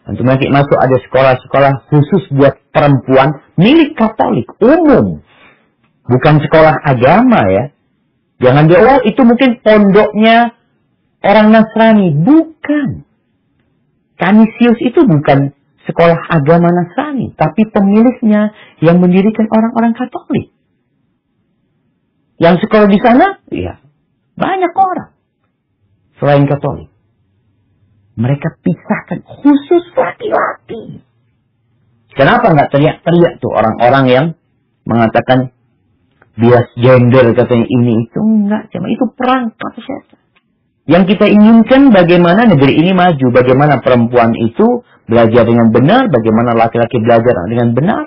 Speaker 2: Antum nanti masuk ada sekolah-sekolah khusus buat perempuan milik Katolik umum. Bukan sekolah agama ya. Jangan dia, oh itu mungkin pondoknya orang Nasrani. Bukan. Kanisius itu bukan sekolah agama Nasrani, tapi pemiliknya yang mendirikan orang-orang Katolik. Yang sekolah di sana, ya banyak orang selain Katolik. Mereka pisahkan khusus laki-laki. Kenapa nggak teriak-teriak tuh orang-orang yang mengatakan bias gender katanya ini itu enggak, cuma itu perang kata setan. Yang kita inginkan bagaimana negeri ini maju, bagaimana perempuan itu belajar dengan benar, bagaimana laki-laki belajar dengan benar.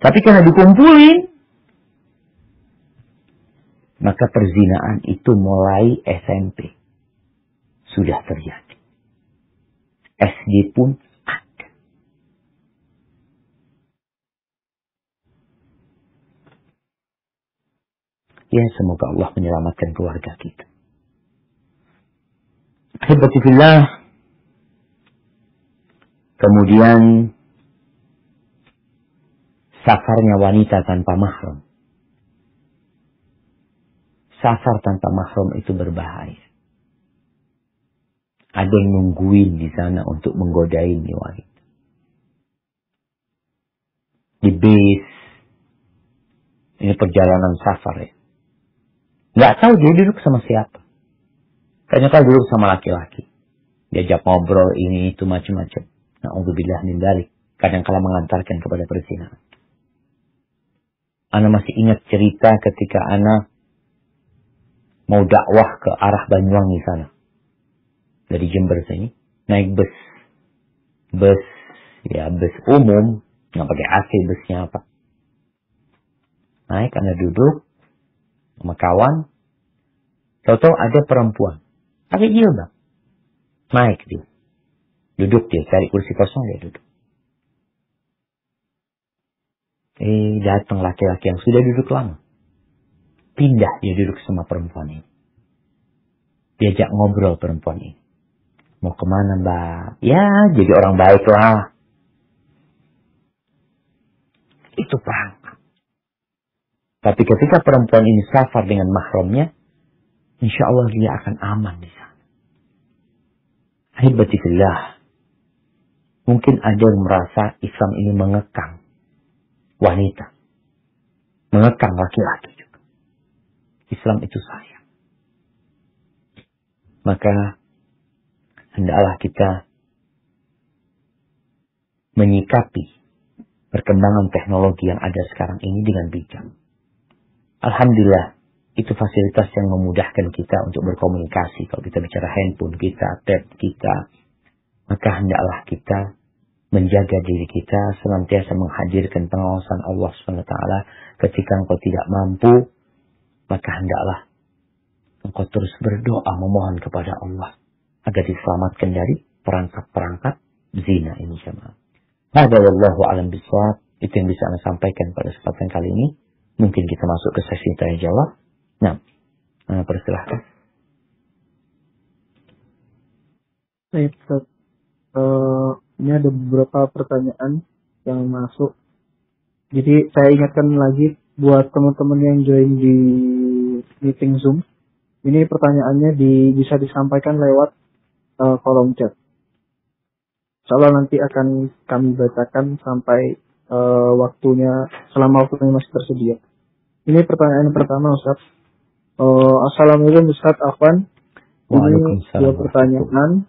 Speaker 2: Tapi karena dikumpulin, maka perzinaan itu mulai SMP. Sudah terjadi. SD pun ada. Ya, semoga Allah menyelamatkan keluarga kita. Ahibatifillah. Kemudian safarnya wanita tanpa mahram. Safar tanpa mahram itu berbahaya. Ada yang nungguin di sana untuk menggodain nih wanita. Di bis. Ini perjalanan safar ya. Nggak tahu dia duduk sama siapa. Ternyata duduk sama laki-laki. Diajak ngobrol ini itu macam-macam. Na'udzubillah min dalik. Kadang kala mengantarkan kepada perzinahan. Ana masih ingat cerita ketika Ana mau dakwah ke arah Banyuwangi sana. Dari Jember sini. Naik bus. Bus ya bus umum. Nggak pakai AC busnya apa. Naik anda duduk. Sama kawan. Tahu-tahu ada perempuan. Pakai jilbab. Naik dia. Duduk dia. Cari kursi kosong dia duduk. Eh datang laki-laki yang sudah duduk lama pindah dia duduk sama perempuan ini diajak ngobrol perempuan ini Mau ke mana mbak? Ya jadi orang baik lah. Itu perang. Tapi ketika perempuan ini safar dengan mahramnya, insya Allah dia akan aman di sana. Hibatifillah. Mungkin ada yang merasa Islam ini mengekang wanita. Mengekang laki-laki. Islam itu sayang. Maka hendaklah kita menyikapi perkembangan teknologi yang ada sekarang ini dengan bijak. Alhamdulillah, itu fasilitas yang memudahkan kita untuk berkomunikasi. Kalau kita bicara handphone kita, tab kita, maka hendaklah kita menjaga diri kita senantiasa menghadirkan pengawasan Allah SWT ketika engkau tidak mampu, maka hendaklah engkau terus berdoa memohon kepada Allah agar diselamatkan dari perangkat-perangkat zina ini jemaah. Ada wallahu alam bisawab. Itu yang bisa Anda sampaikan pada kesempatan kali ini. Mungkin kita masuk ke sesi tanya jawab. Nah, uh, persilahkan.
Speaker 1: Baik, uh, ini ada beberapa pertanyaan yang masuk. Jadi saya ingatkan lagi buat teman-teman yang join di meeting Zoom. Ini pertanyaannya di, bisa disampaikan lewat uh, kolom chat. Insya nanti akan kami bacakan sampai uh, waktunya selama waktunya masih tersedia. Ini pertanyaan pertama Ustaz. Uh, Assalamualaikum Ustaz Afwan. Ini dua pertanyaan.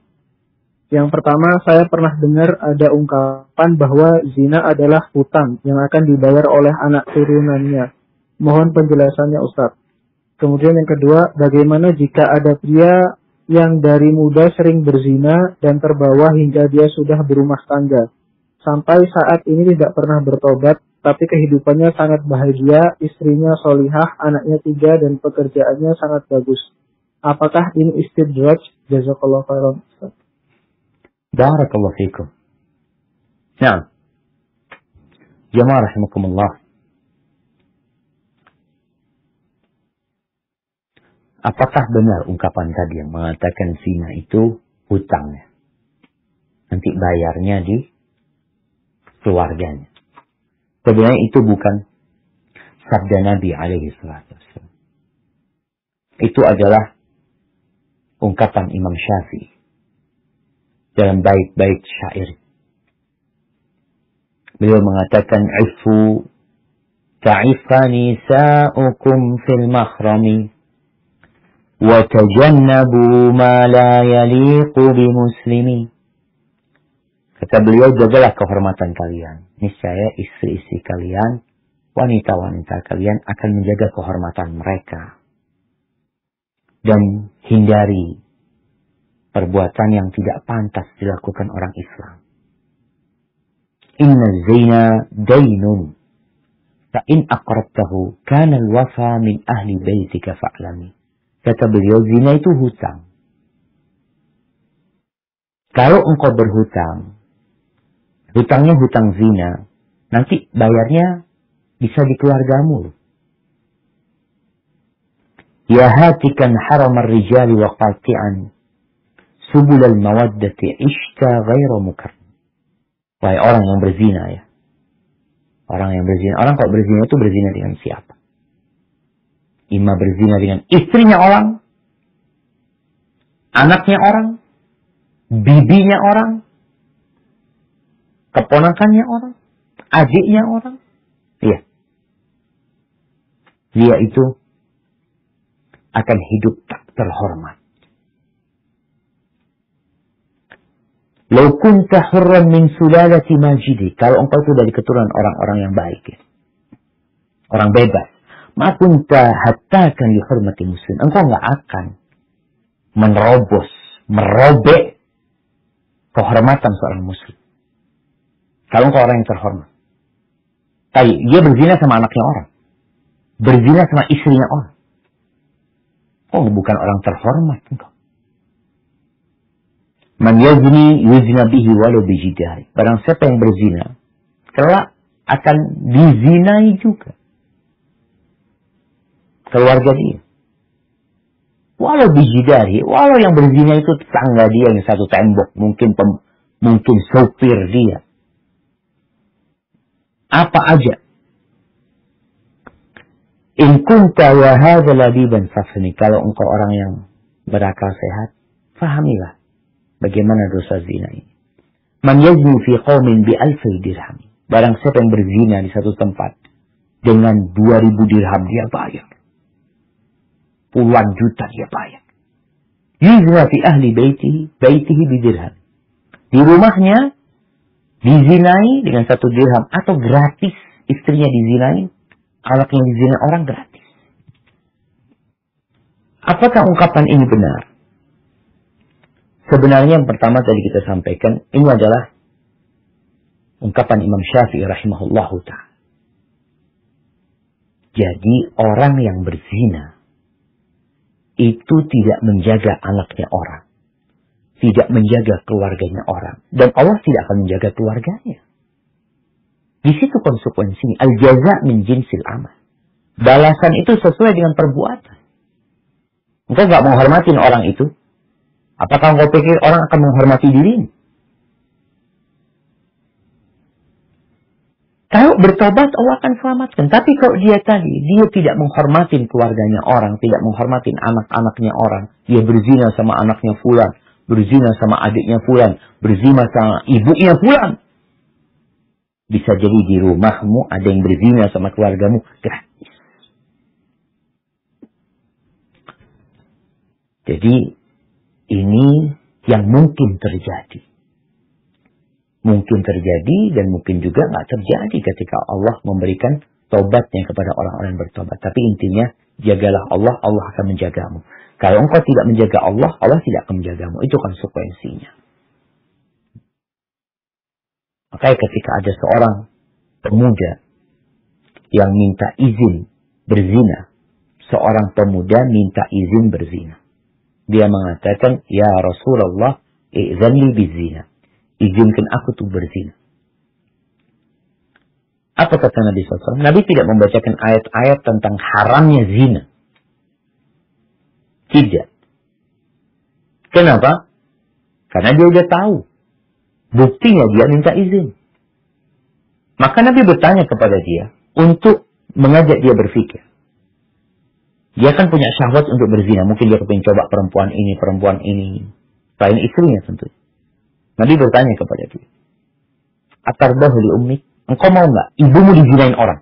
Speaker 1: Yang pertama, saya pernah dengar ada ungkapan bahwa zina adalah hutang yang akan dibayar oleh anak turunannya. Mohon penjelasannya Ustaz. Kemudian yang kedua, bagaimana jika ada pria yang dari muda sering berzina dan terbawa hingga dia sudah berumah tangga. Sampai saat ini tidak pernah bertobat, tapi kehidupannya sangat bahagia, istrinya solihah, anaknya tiga, dan pekerjaannya sangat bagus. Apakah ini istidraj? Jazakallah khairan.
Speaker 2: Barakallahu fikum. Nah, jamaah rahimakumullah. Apakah benar ungkapan tadi yang mengatakan zina itu hutangnya? Nanti bayarnya di keluarganya. Sebenarnya itu bukan sabda Nabi alaihi salatu Itu adalah ungkapan Imam Syafi'i dalam bait-bait syair. Beliau mengatakan ifu ta'ifani sa'ukum fil mahrami ma la yaliqu bi muslimi. Kata beliau, jagalah kehormatan kalian. Niscaya istri-istri kalian, wanita-wanita kalian akan menjaga kehormatan mereka. Dan hindari perbuatan yang tidak pantas dilakukan orang Islam. Inna zina dainun. Fa'in aqrabtahu kana al-wafa min ahli baitika fa'lami. Kata beliau, zina itu hutang. Kalau engkau berhutang, hutangnya hutang zina, nanti bayarnya bisa di keluargamu. Ya hatikan haram rijali wa qati'an subul al-mawaddati ishta ghairu mukar. Wahai orang yang berzina ya. Orang yang berzina. Orang kalau berzina itu berzina dengan siapa? Ima berzina dengan istrinya orang. Anaknya orang. Bibinya orang. Keponakannya orang. Adiknya orang. Iya. Dia itu akan hidup tak terhormat. Lau kunta hurran min sulalati majidi. Kalau engkau itu dari keturunan orang-orang yang baik. Orang bebas. Ma kunta hatta dihormati muslim. Engkau nggak akan menerobos, merobek kehormatan seorang muslim. Kalau engkau orang yang terhormat. Tapi dia berzina sama anaknya orang. Berzina sama istrinya orang. Oh, bukan orang terhormat engkau. Man yazni yuzna bihi walau bijidari. Barang siapa yang berzina, kelak akan dizinai juga. Keluarga dia. Walau bijidari, walau yang berzina itu tetangga dia yang satu tembok, mungkin pem, mungkin sopir dia. Apa aja. In kunta wa hadha. Kalau engkau orang yang berakal sehat, fahamilah Bagaimana dosa zina ini? Man yazni fi qawmin bi alfi dirham. Barang siapa yang berzina di satu tempat dengan 2000 dirham dia bayar. Puluhan juta dia bayar. Yuzna fi ahli baitihi, baitihi bi dirham. Di rumahnya dizinai dengan satu dirham atau gratis istrinya dizinai, anaknya dizinai orang gratis. Apakah ungkapan ini benar? Sebenarnya yang pertama tadi kita sampaikan, ini adalah ungkapan Imam Syafi'i rahimahullahu ta'ala. Jadi orang yang berzina itu tidak menjaga anaknya orang. Tidak menjaga keluarganya orang. Dan Allah tidak akan menjaga keluarganya. Di situ konsekuensinya. Al-jaza min jinsil amal. Balasan itu sesuai dengan perbuatan. Engkau gak menghormatin orang itu. Apakah engkau pikir orang akan menghormati dirimu? Kalau bertobat Allah akan selamatkan. Tapi kalau dia tadi, dia tidak menghormati keluarganya orang, tidak menghormati anak-anaknya orang. Dia berzina sama anaknya fulan, berzina sama adiknya fulan, berzina sama ibunya fulan. Bisa jadi di rumahmu ada yang berzina sama keluargamu gratis. Jadi ini yang mungkin terjadi. Mungkin terjadi dan mungkin juga nggak terjadi ketika Allah memberikan tobatnya kepada orang-orang yang bertobat. Tapi intinya, jagalah Allah, Allah akan menjagamu. Kalau engkau tidak menjaga Allah, Allah tidak akan menjagamu. Itu konsekuensinya. Makanya ketika ada seorang pemuda yang minta izin berzina, seorang pemuda minta izin berzina. Dia mengatakan, Ya Rasulullah, i'zanli bizina. Izinkan aku tuh berzina. Apa kata Nabi SAW? Nabi tidak membacakan ayat-ayat tentang haramnya zina. Tidak. Kenapa? Karena dia sudah tahu. Buktinya dia minta izin. Maka Nabi bertanya kepada dia untuk mengajak dia berpikir. Dia kan punya syahwat untuk berzina. Mungkin dia ingin coba perempuan ini, perempuan ini. Selain istrinya tentu. Nabi bertanya kepada dia. Atarbahu li ummik. Engkau mau nggak? Ibumu dizinain orang.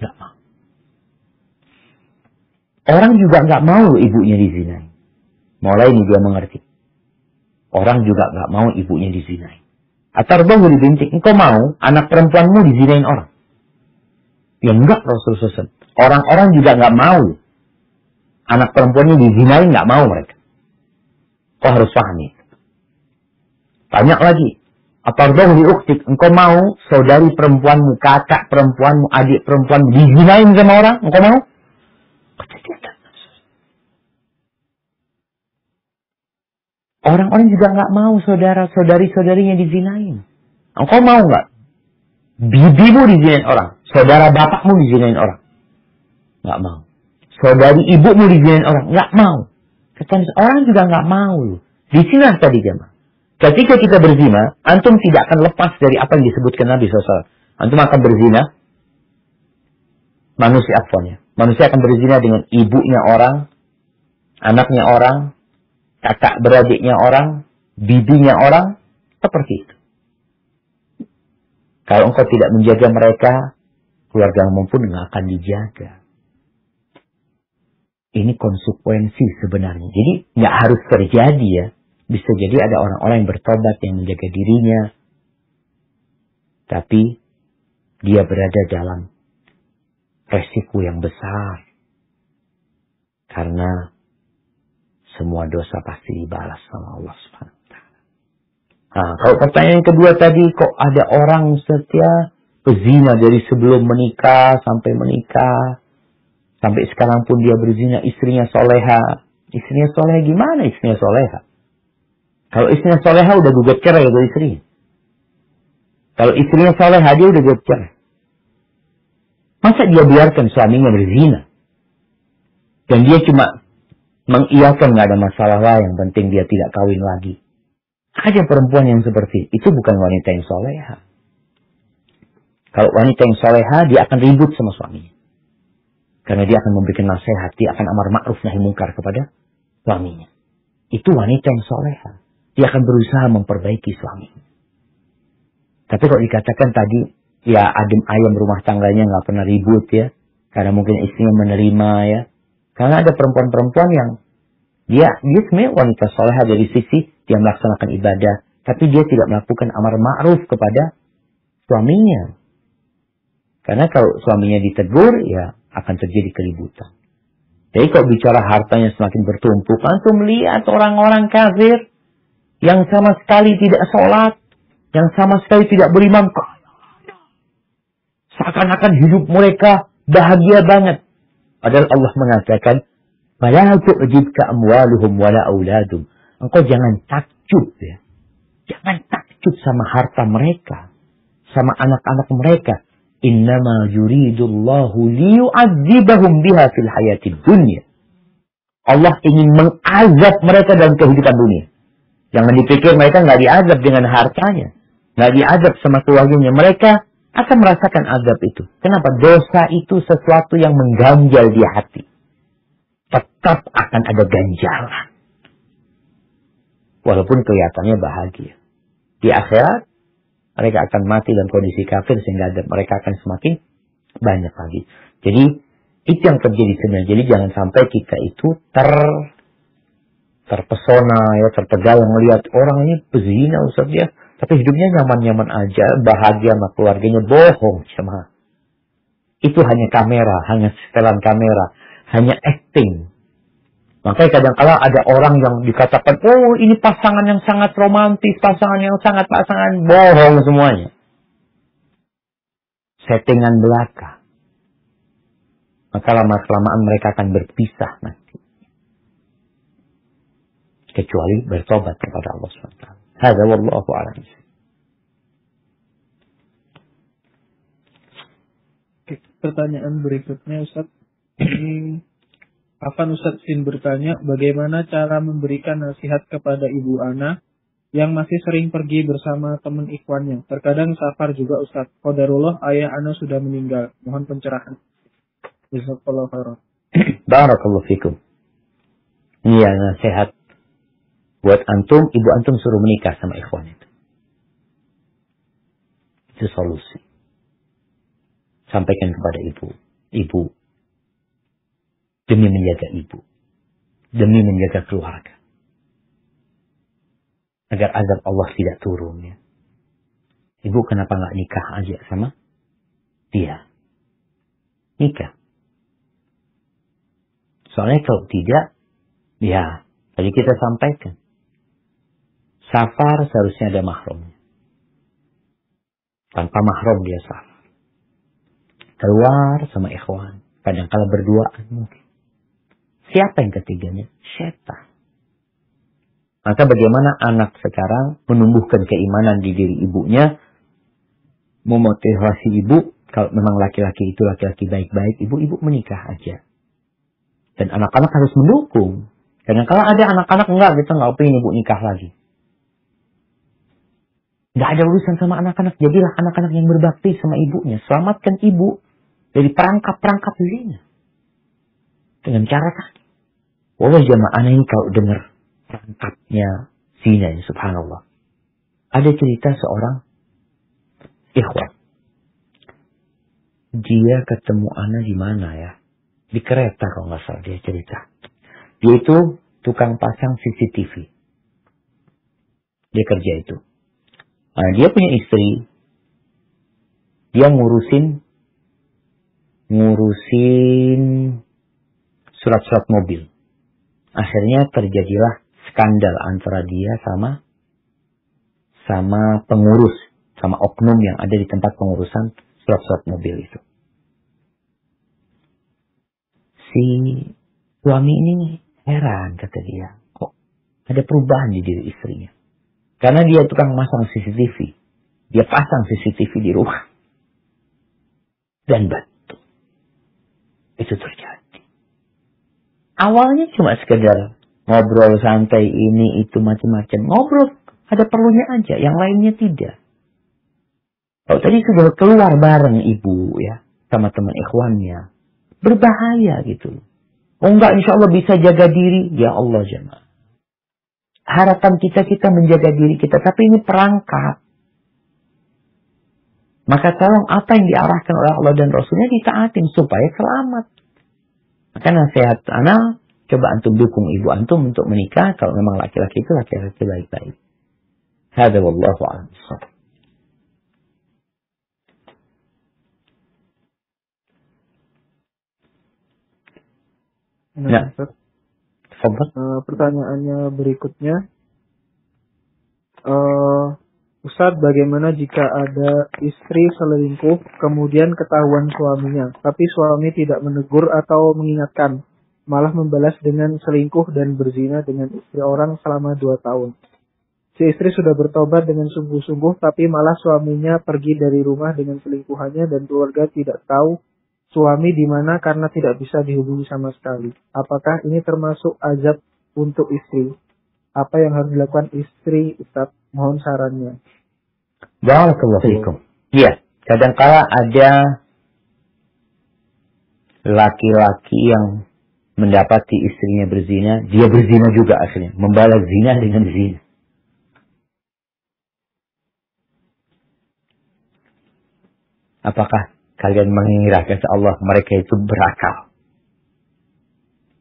Speaker 2: Nggak mau. Orang juga nggak mau ibunya dizinain. Mulai ini dia mengerti. Orang juga nggak mau ibunya dizinain. Atarbahu dibintik, engkau mau anak perempuanmu dizinain orang. Ya enggak Rasulullah SAW. Orang-orang juga nggak mau. Anak perempuannya dizinain nggak mau mereka. Kau harus pahami. Banyak lagi. Atarbahu di uktik, engkau mau saudari perempuanmu, kakak perempuanmu, adik perempuanmu dizinain sama orang? Engkau mau? Orang-orang juga nggak mau saudara saudari saudarinya dizinain. Engkau mau nggak? Bibimu dizinain orang, saudara bapakmu dizinain orang. Nggak mau. Saudari ibumu dizinain orang, nggak mau. Kata orang juga nggak mau. Di sini tadi jemaah. Ketika kita berzina, antum tidak akan lepas dari apa yang disebutkan Nabi SAW. Antum akan berzina, manusia afwannya. Manusia akan berzina dengan ibunya orang, anaknya orang, kakak beradiknya orang, bibinya orang, seperti itu. Kalau engkau tidak menjaga mereka, keluarga pun nggak akan dijaga. Ini konsekuensi sebenarnya. Jadi nggak harus terjadi ya. Bisa jadi ada orang-orang yang bertobat yang menjaga dirinya. Tapi dia berada dalam resiko yang besar. Karena semua dosa pasti dibalas sama Allah Subhanahu Nah, kalau pertanyaan kedua tadi kok ada orang setia berzina dari sebelum menikah sampai menikah sampai sekarang pun dia berzina istrinya soleha istrinya soleha gimana istrinya soleha kalau istrinya soleha udah gugat cerai dari istrinya kalau istrinya soleha dia udah gugat cerai masa dia biarkan suaminya berzina dan dia cuma mengiyakan nggak ada masalah lah, yang penting dia tidak kawin lagi. Ada perempuan yang seperti itu bukan wanita yang soleha. Kalau wanita yang soleha, dia akan ribut sama suaminya. Karena dia akan memberikan nasihat, dia akan amar ma'ruf nahi mungkar kepada suaminya. Itu wanita yang soleha. Dia akan berusaha memperbaiki suaminya. Tapi kalau dikatakan tadi, ya adem ayam rumah tangganya nggak pernah ribut ya. Karena mungkin istrinya menerima ya. Karena ada perempuan-perempuan yang dia dia sebenarnya wanita soleha dari sisi dia melaksanakan ibadah, tapi dia tidak melakukan amar ma'ruf kepada suaminya. Karena kalau suaminya ditegur, ya akan terjadi keributan. Jadi kalau bicara hartanya semakin bertumpuk, langsung melihat orang-orang kafir yang sama sekali tidak sholat, yang sama sekali tidak beriman, seakan-akan hidup mereka bahagia banget. Padahal Allah mengatakan, "Fala tu'jibka amwaluhum wala auladum." Engkau jangan takjub ya. Jangan takjub sama harta mereka, sama anak-anak mereka. Innama yuridullahu liyu'adzibahum biha fil hayatid dunya. Allah ingin mengazab mereka dalam kehidupan dunia. Jangan dipikir mereka nggak diazab dengan hartanya. Nggak diazab sama keluarganya. Mereka akan merasakan azab itu. Kenapa? Dosa itu sesuatu yang mengganjal di hati. Tetap akan ada ganjalan. Walaupun kelihatannya bahagia. Di akhirat, mereka akan mati dalam kondisi kafir sehingga mereka akan semakin banyak lagi. Jadi, itu yang terjadi sebenarnya. Jadi jangan sampai kita itu ter terpesona ya tertegal melihat orang ini pezina Ustaz ya tapi hidupnya nyaman-nyaman aja, bahagia sama keluarganya, bohong cuma. Itu hanya kamera, hanya setelan kamera, hanya acting. Makanya kadang-kala ada orang yang dikatakan, oh ini pasangan yang sangat romantis, pasangan yang sangat pasangan, bohong semuanya. Settingan belaka. Maka lama-kelamaan mereka akan berpisah nanti. Kecuali bertobat kepada Allah SWT. Hada wallahu alam.
Speaker 1: Pertanyaan berikutnya Ustaz. Ini akan Ustaz Sin bertanya bagaimana cara memberikan nasihat kepada Ibu Ana yang masih sering pergi bersama teman ikwannya. Terkadang safar juga Ustaz. Qadarullah ayah Ana sudah meninggal. Mohon pencerahan. Jazakallahu khairan.
Speaker 2: Barakallahu fikum. Iya nasihat buat antum, ibu antum suruh menikah sama ikhwan itu. Itu solusi. Sampaikan kepada ibu. Ibu. Demi menjaga ibu. Demi menjaga keluarga. Agar azab Allah tidak turun ya. Ibu kenapa nggak nikah aja sama dia? Nikah. Soalnya kalau tidak, ya tadi kita sampaikan. Safar seharusnya ada mahramnya. Tanpa mahram dia safar. Keluar sama ikhwan. Kadang-kala berduaan mungkin. Siapa yang ketiganya? Syaitan. Maka bagaimana anak sekarang menumbuhkan keimanan di diri ibunya, memotivasi ibu, kalau memang laki-laki itu laki-laki baik-baik, ibu-ibu menikah aja. Dan anak-anak harus mendukung. Karena kalau ada anak-anak enggak, kita enggak pengen ibu nikah lagi. Enggak ada urusan sama anak-anak. Jadilah anak-anak yang berbakti sama ibunya. Selamatkan ibu dari perangkap-perangkap zina. Dengan cara tadi. Wallah jamaah ini kalau dengar perangkapnya zina subhanallah. Ada cerita seorang ikhwan. Dia ketemu anak di mana ya? Di kereta kalau nggak salah dia cerita. Dia itu tukang pasang CCTV. Dia kerja itu. Nah, dia punya istri. Dia ngurusin ngurusin surat-surat mobil. Akhirnya terjadilah skandal antara dia sama sama pengurus, sama oknum yang ada di tempat pengurusan surat-surat mobil itu si suami ini heran kata dia. Kok ada perubahan di diri istrinya. Karena dia tukang masang CCTV. Dia pasang CCTV di rumah. Dan betul. Itu terjadi. Awalnya cuma sekedar ngobrol santai ini itu macam-macam. Ngobrol ada perlunya aja, yang lainnya tidak. Kalau tadi sudah keluar bareng ibu ya, sama teman ikhwannya, Berbahaya gitu. Oh enggak, insya Allah bisa jaga diri. Ya Allah jemaah. Harapan kita, kita menjaga diri kita. Tapi ini perangkap. Maka tolong apa yang diarahkan oleh Allah dan Rasulnya ditaatin supaya selamat. Maka nasihat anak, coba antum dukung ibu antum untuk menikah. Kalau memang laki-laki itu laki-laki baik-baik. Hada wallahu a'lam.
Speaker 1: Nah, ya. Uh, pertanyaannya berikutnya. Uh, Ustaz, bagaimana jika ada istri selingkuh kemudian ketahuan suaminya, tapi suami tidak menegur atau mengingatkan, malah membalas dengan selingkuh dan berzina dengan istri orang selama dua tahun. Si istri sudah bertobat dengan sungguh-sungguh, tapi malah suaminya pergi dari rumah dengan selingkuhannya dan keluarga tidak tahu suami di mana karena tidak bisa dihubungi sama sekali. Apakah ini termasuk azab untuk istri? Apa yang harus dilakukan istri, Ustaz? Mohon sarannya.
Speaker 2: Barakallahu fikum. Iya, kadangkala ada laki-laki yang mendapati istrinya berzina, dia berzina juga akhirnya, membalas zina dengan zina. Apakah Kalian mengira kata Allah mereka itu berakal.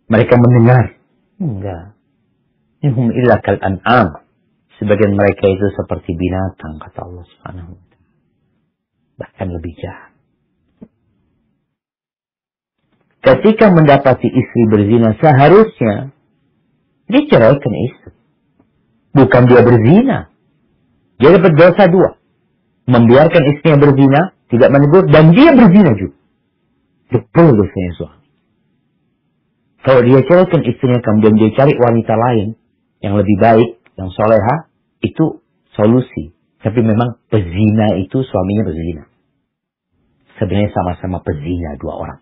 Speaker 2: Mereka mendengar. Enggak. Inhum illa kal an'am. Sebagian mereka itu seperti binatang kata Allah Subhanahu wa taala. Bahkan lebih jahat. Ketika mendapati istri berzina seharusnya dia ceraikan istri. Bukan dia berzina. Dia dapat dosa dua. Membiarkan istrinya berzina tidak menegur, dan dia berzina juga. Betul dosanya suami. Kalau dia ceraikan istrinya kemudian dia cari wanita lain yang lebih baik, yang soleha, itu solusi. Tapi memang pezina itu suaminya berzina. Sebenarnya sama-sama pezina dua orang.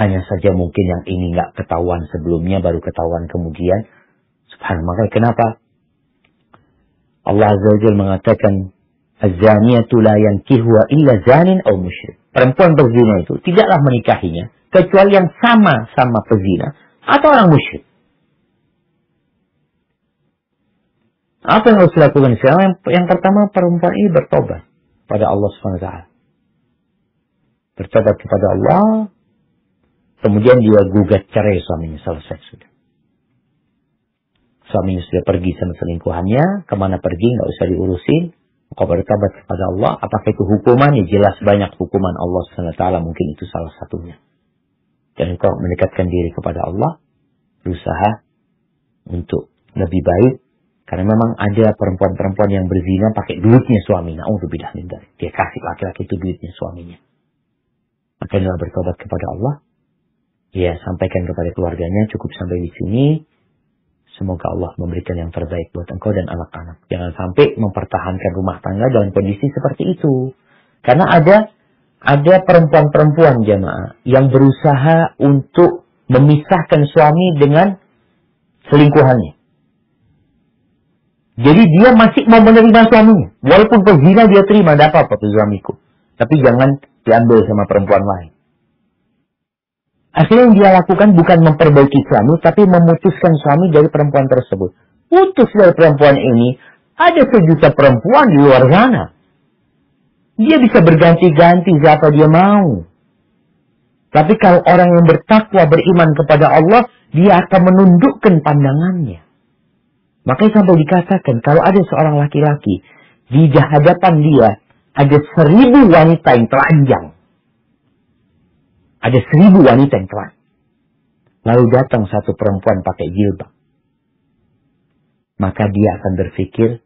Speaker 2: Hanya saja mungkin yang ini nggak ketahuan sebelumnya, baru ketahuan kemudian. Subhanallah, kenapa? Allah Azza wa mengatakan Az-zaniyatu la illa zanin atau musyrik. Perempuan berzina itu tidaklah menikahinya kecuali yang sama-sama pezina atau orang musyrik. Apa yang harus dilakukan sekarang? Yang, yang pertama perempuan ini bertobat pada Allah SWT. Bertobat kepada Allah, kemudian dia gugat cerai suaminya selesai sudah. Suaminya sudah pergi sama selingkuhannya, ke mana pergi nggak usah diurusin. Kau bertobat kepada Allah, apakah itu hukuman? Ya jelas banyak hukuman Allah SWT, mungkin itu salah satunya. Dan kau mendekatkan diri kepada Allah, berusaha untuk lebih baik. Karena memang ada perempuan-perempuan yang berzina pakai duitnya suaminya. Oh, bidah dari. Dia kasih laki-laki itu duitnya suaminya. Maka dia bertobat kepada Allah. Ya, sampaikan kepada keluarganya, cukup sampai di sini. Semoga Allah memberikan yang terbaik buat engkau dan anak-anak. Jangan sampai mempertahankan rumah tangga dalam kondisi seperti itu. Karena ada ada perempuan-perempuan jamaah yang berusaha untuk memisahkan suami dengan selingkuhannya. Jadi dia masih mau menerima suaminya. Walaupun pezina dia terima, tidak apa-apa suamiku. Tapi jangan diambil sama perempuan lain. Akhirnya yang dia lakukan bukan memperbaiki suami, tapi memutuskan suami dari perempuan tersebut. Putus dari perempuan ini, ada sejuta perempuan di luar sana. Dia bisa berganti-ganti siapa dia mau. Tapi kalau orang yang bertakwa beriman kepada Allah, dia akan menundukkan pandangannya. Makanya sampai dikatakan kalau ada seorang laki-laki di hadapan dia ada seribu wanita yang telanjang. Ada seribu wanita yang telanjang. Lalu datang satu perempuan pakai jilbab. Maka dia akan berpikir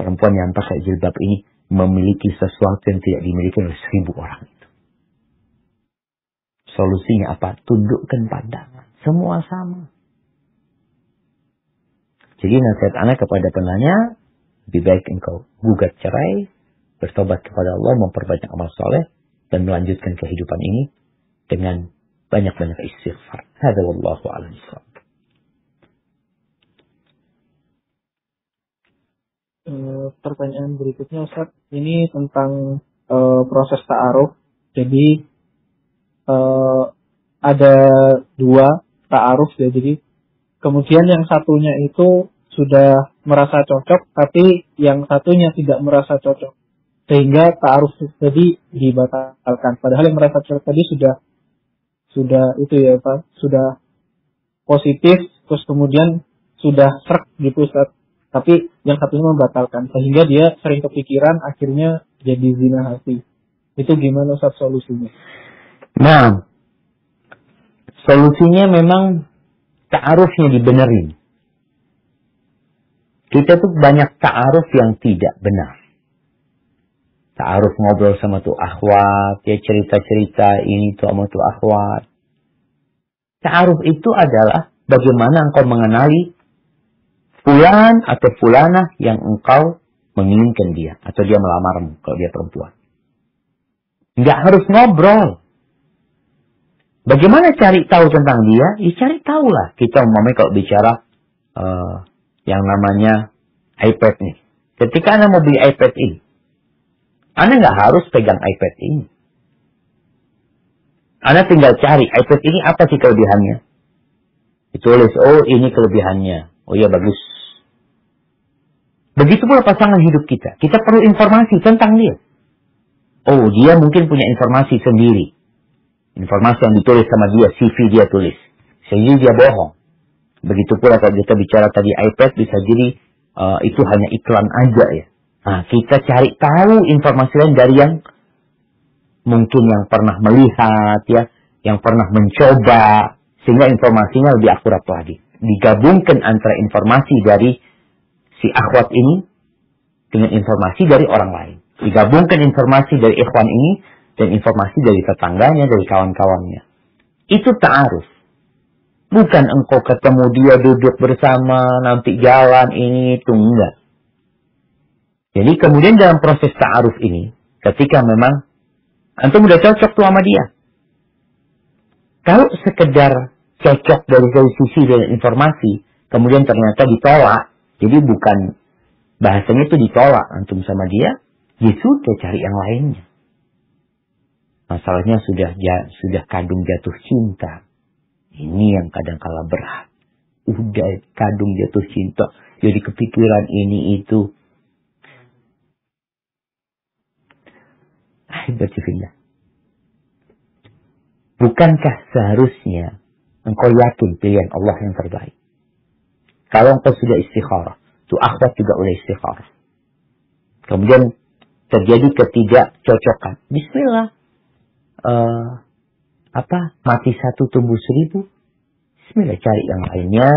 Speaker 2: perempuan yang pakai jilbab ini memiliki sesuatu yang tidak dimiliki oleh seribu orang itu. Solusinya apa? Tundukkan pandangan. Semua sama. Jadi nasihat anak kepada penanya, lebih baik engkau gugat cerai, bertobat kepada Allah, memperbanyak amal soleh, dan melanjutkan kehidupan ini dengan banyak-banyak istighfar. Hada wallahu a'lam
Speaker 1: Uh, pertanyaan berikutnya Ustaz, ini tentang uh, proses ta'aruf. Jadi uh, ada dua ta'aruf ya. Jadi Kemudian yang satunya itu sudah merasa cocok, tapi yang satunya tidak merasa cocok. Sehingga ta'aruf tadi dibatalkan. Padahal yang merasa cocok tadi sudah sudah itu ya Pak, sudah positif, terus kemudian sudah serak gitu Ustaz. Tapi yang satunya membatalkan. Sehingga dia sering kepikiran, akhirnya jadi zina hati. Itu gimana Ustaz solusinya?
Speaker 2: Nah, solusinya memang ta'arufnya dibenerin. Kita tuh banyak ta'aruf yang tidak benar. Ta'aruf ngobrol sama tuh akhwat, ya cerita-cerita ini tuh sama tuh akhwat. Ta'aruf itu adalah bagaimana engkau mengenali fulan atau fulana yang engkau menginginkan dia. Atau dia melamarmu kalau dia perempuan. Enggak harus ngobrol. Bagaimana cari tahu tentang dia? Ya cari tahu lah. Kita umpamanya kalau bicara uh, yang namanya iPad nih. Ketika Anda mau beli iPad ini, Anda nggak harus pegang iPad ini. Anda tinggal cari iPad ini apa sih kelebihannya. Ditulis, oh ini kelebihannya. Oh iya bagus. Begitu pula pasangan hidup kita. Kita perlu informasi tentang dia. Oh dia mungkin punya informasi sendiri Informasi yang ditulis sama dia, CV dia tulis. Sehingga dia bohong. Begitu pula kalau kita bicara tadi iPad, bisa jadi uh, itu hanya iklan aja ya. Nah, kita cari tahu informasi lain dari yang mungkin yang pernah melihat ya, yang pernah mencoba, sehingga informasinya lebih akurat lagi. Digabungkan antara informasi dari si akhwat ini dengan informasi dari orang lain. Digabungkan informasi dari ikhwan ini dan informasi dari tetangganya, dari kawan-kawannya. Itu ta'aruf. Bukan engkau ketemu dia duduk bersama, nanti jalan ini, itu enggak. Jadi kemudian dalam proses ta'aruf ini, ketika memang antum udah cocok tuh sama dia. Kalau sekedar cocok dari satu sisi dan informasi, kemudian ternyata ditolak, jadi bukan bahasanya itu ditolak antum sama dia, ya sudah cari yang lainnya. Masalahnya sudah ya, sudah kadung jatuh cinta. Ini yang kadang kala berat. udah kadung jatuh cinta. Jadi kepikiran ini itu. Ahibati Bukankah seharusnya engkau yakin pilihan Allah yang terbaik? Kalau engkau sudah istikharah, itu akhwat juga oleh istikharah. Kemudian terjadi ketidakcocokan. Bismillah. Uh, apa? Mati satu tumbuh seribu. Bismillah cari yang lainnya.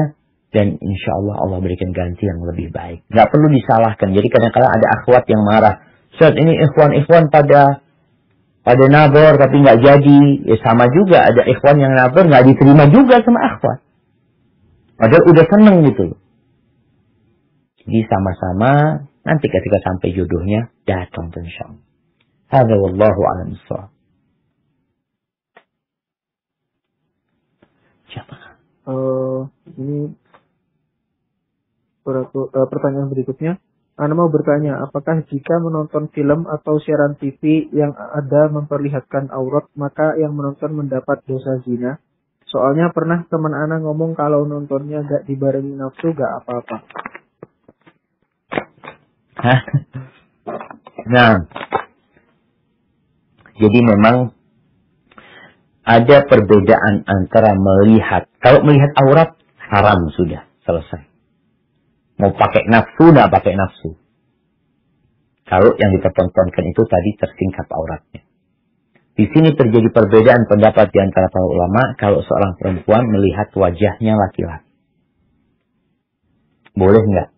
Speaker 2: Dan insya Allah Allah berikan ganti yang lebih baik. Gak perlu disalahkan. Jadi kadang-kadang ada akhwat yang marah. Saat ini ikhwan-ikhwan pada pada nabor tapi nggak jadi. Ya sama juga ada ikhwan yang nabor nggak diterima juga sama akhwat. Padahal udah seneng gitu Jadi sama-sama nanti ketika sampai jodohnya datang insya Allah. Wallahu a'lam
Speaker 1: Siapa? Uh, ini uh, pertanyaan berikutnya. Anda mau bertanya, apakah jika menonton film atau siaran TV yang ada memperlihatkan aurat, maka yang menonton mendapat dosa zina? Soalnya pernah teman Ana ngomong kalau nontonnya gak dibarengi nafsu gak apa-apa.
Speaker 2: Nah, jadi memang ada perbedaan antara melihat. Kalau melihat aurat, haram sudah, selesai. Mau pakai nafsu, nggak pakai nafsu. Kalau yang dipertontonkan itu tadi tersingkap auratnya. Di sini terjadi perbedaan pendapat di antara para ulama kalau seorang perempuan melihat wajahnya laki-laki. Boleh nggak?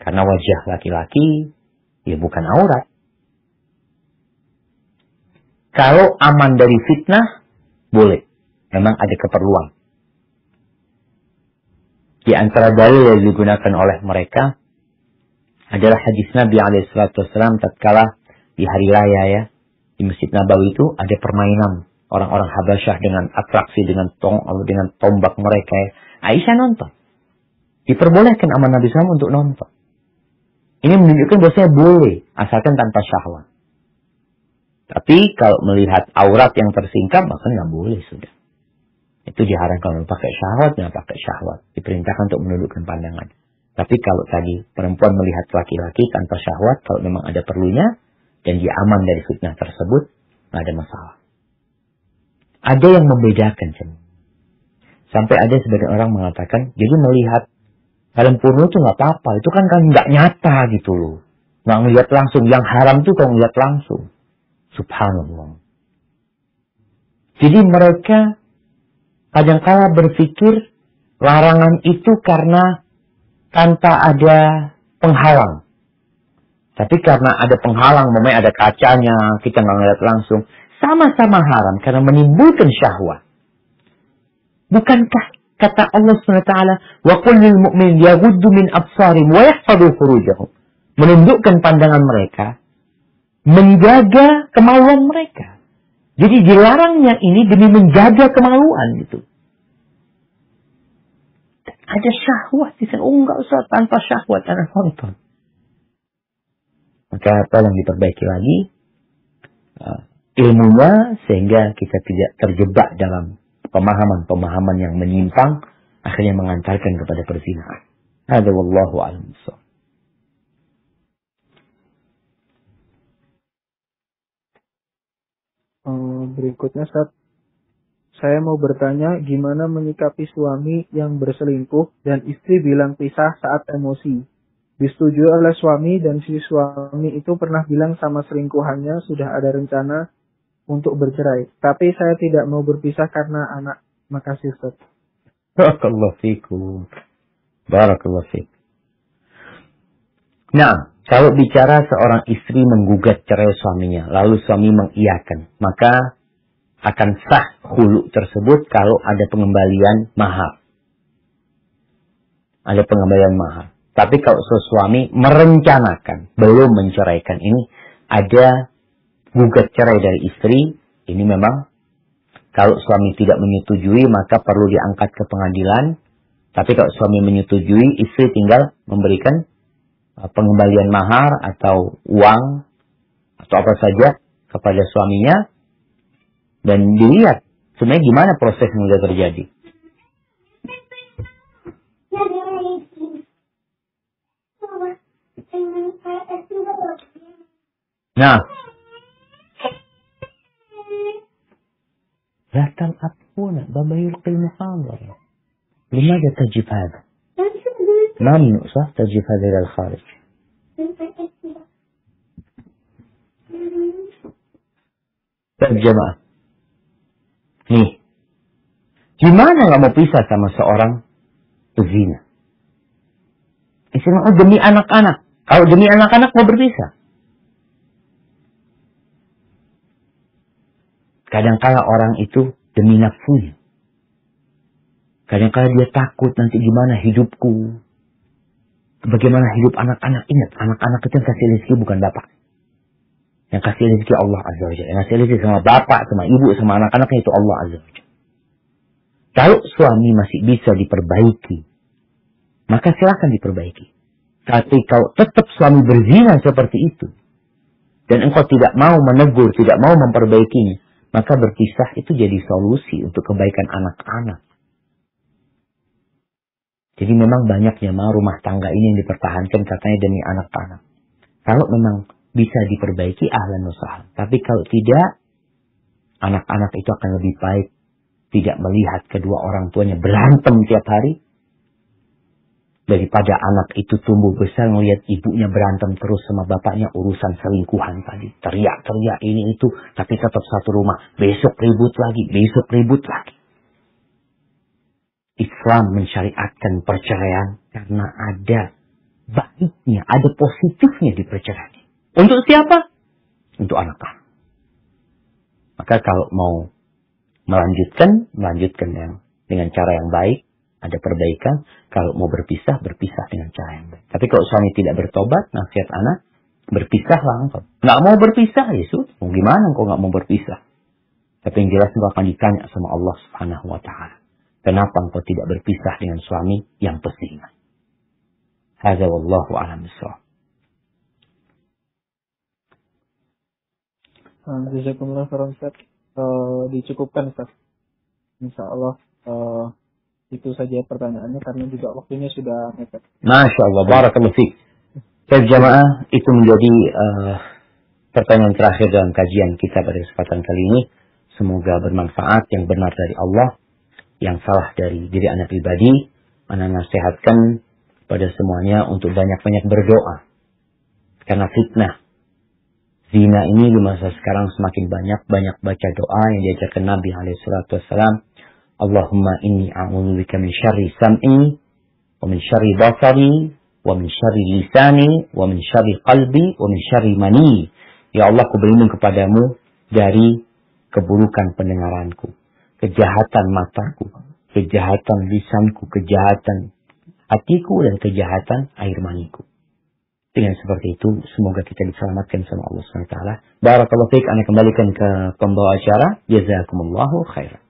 Speaker 2: Karena wajah laki-laki ya bukan aurat. Kalau aman dari fitnah, boleh. Memang ada keperluan. Di antara dalil yang digunakan oleh mereka adalah hadis Nabi Alaihissalam tatkala di hari raya ya di Masjid Nabawi itu ada permainan orang-orang Habasyah dengan atraksi dengan tong dengan tombak mereka. Ya. Aisyah nonton. Diperbolehkan aman Nabi SAW untuk nonton. Ini menunjukkan bahwasanya boleh asalkan tanpa syahwat. Tapi kalau melihat aurat yang tersingkap, maka nggak boleh sudah. Itu diharamkan untuk pakai syahwat, nggak pakai syahwat. Diperintahkan untuk menundukkan pandangan. Tapi kalau tadi perempuan melihat laki-laki tanpa syahwat, kalau memang ada perlunya, dan dia aman dari fitnah tersebut, nggak ada masalah. Ada yang membedakan, Sampai ada sebagian orang mengatakan, jadi melihat film porno itu nggak apa-apa, itu kan kan nggak nyata gitu loh. Nggak ngeliat langsung, yang haram itu kalau ngeliat langsung. Subhanallah. Jadi mereka kadang-kala berpikir larangan itu karena tanpa ada penghalang. Tapi karena ada penghalang, memang ada kacanya, kita nggak ngeliat langsung. Sama-sama haram karena menimbulkan syahwat. Bukankah kata Allah SWT, wa mu'min yaghuddu min absarim wa yahfadu furujahum. Menundukkan pandangan mereka menjaga kemaluan mereka. Jadi dilarangnya ini demi menjaga kemaluan gitu. Ada syahwat di sana. Oh enggak usah tanpa syahwat anak nonton. Maka tolong diperbaiki lagi uh, ilmunya sehingga kita tidak terjebak dalam pemahaman-pemahaman yang menyimpang akhirnya mengantarkan kepada perzinahan. Ada wallahu a'lam
Speaker 1: Eh, berikutnya saat saya mau bertanya gimana menyikapi suami yang berselingkuh dan istri bilang pisah saat emosi. Disetujui oleh suami dan si suami itu pernah bilang sama selingkuhannya sudah ada rencana untuk bercerai. Tapi saya tidak mau berpisah karena anak. Makasih Ustaz.
Speaker 2: Barakallahu fikum. Barakallahu fikum. Nah, kalau bicara seorang istri menggugat cerai suaminya, lalu suami mengiyakan, maka akan sah hulu tersebut kalau ada pengembalian mahar. Ada pengembalian mahar. Tapi kalau suami merencanakan, belum menceraikan ini, ada gugat cerai dari istri, ini memang kalau suami tidak menyetujui, maka perlu diangkat ke pengadilan. Tapi kalau suami menyetujui, istri tinggal memberikan Uh, pengembalian mahar atau uang atau apa saja kepada suaminya dan dilihat sebenarnya gimana proses ini sudah terjadi. Nah, datang apun babayul kelima kabar. Lima ada tajib hada. Mamnu sah tajib hada dari luar. Terjemah. Gimana nggak mau pisah sama seorang pezina? Istilah oh, demi anak-anak. Kalau demi anak-anak mau berpisah. Kadangkala orang itu demi nafsunya. Kadangkala dia takut nanti gimana hidupku. Bagaimana hidup anak-anak. Ingat, anak-anak itu yang kasih rezeki bukan bapak. Yang kasih rezeki Allah Azza wa Yang kasih rezeki sama bapak, sama ibu, sama anak-anaknya itu Allah Azza wa Kalau suami masih bisa diperbaiki, maka silahkan diperbaiki. Tapi kalau tetap suami berzina seperti itu, dan engkau tidak mau menegur, tidak mau memperbaikinya, maka berpisah itu jadi solusi untuk kebaikan anak-anak. Jadi memang banyaknya mau rumah tangga ini yang dipertahankan katanya demi anak-anak. Kalau memang bisa diperbaiki ahlan usaha. Tapi kalau tidak, anak-anak itu akan lebih baik tidak melihat kedua orang tuanya berantem tiap hari daripada anak itu tumbuh besar melihat ibunya berantem terus sama bapaknya urusan selingkuhan tadi. Teriak-teriak ini itu, tapi tetap satu rumah. Besok ribut lagi, besok ribut lagi. Islam mensyariatkan perceraian karena ada baiknya, ada positifnya di perceraian. Untuk siapa? Untuk anak-anak. Maka kalau mau melanjutkan, melanjutkan yang dengan cara yang baik, ada perbaikan. Kalau mau berpisah, berpisah dengan cara yang baik. Tapi kalau suami tidak bertobat, nasihat anak, berpisahlah engkau. Nggak mau berpisah, ya sudah. Mau gimana engkau nggak mau berpisah? Tapi yang jelas engkau akan ditanya sama Allah Subhanahu Wa Taala. Kenapa engkau tidak berpisah dengan suami yang pesina? Hadza wallahu a'lam
Speaker 1: Ustaz. Uh, dicukupkan Ustaz. Insya Allah uh, itu saja pertanyaannya karena juga waktunya sudah mepet.
Speaker 2: Masya Allah, barakallahu fiqh. Baik jamaah, itu menjadi uh, pertanyaan terakhir dalam kajian kita pada kesempatan kali ini. Semoga bermanfaat yang benar dari Allah, yang salah dari diri anak pribadi. Anak nasihatkan pada semuanya untuk banyak-banyak berdoa. Karena fitnah. Zina ini di masa sekarang semakin banyak, banyak baca doa yang diajarkan Nabi SAW Allahumma inni a'udzubika min syarri sam'i wa min syarri basari wa min syarri lisani wa min syarri qalbi wa min syarri mani. Ya Allah, ku berlindung kepadamu dari keburukan pendengaranku, kejahatan mataku, kejahatan lisanku, kejahatan hatiku dan kejahatan air maniku. Dengan seperti itu, semoga kita diselamatkan sama Allah SWT. Barakallahu fiqh, anda kembalikan ke pembawa acara. Jazakumullahu khairan.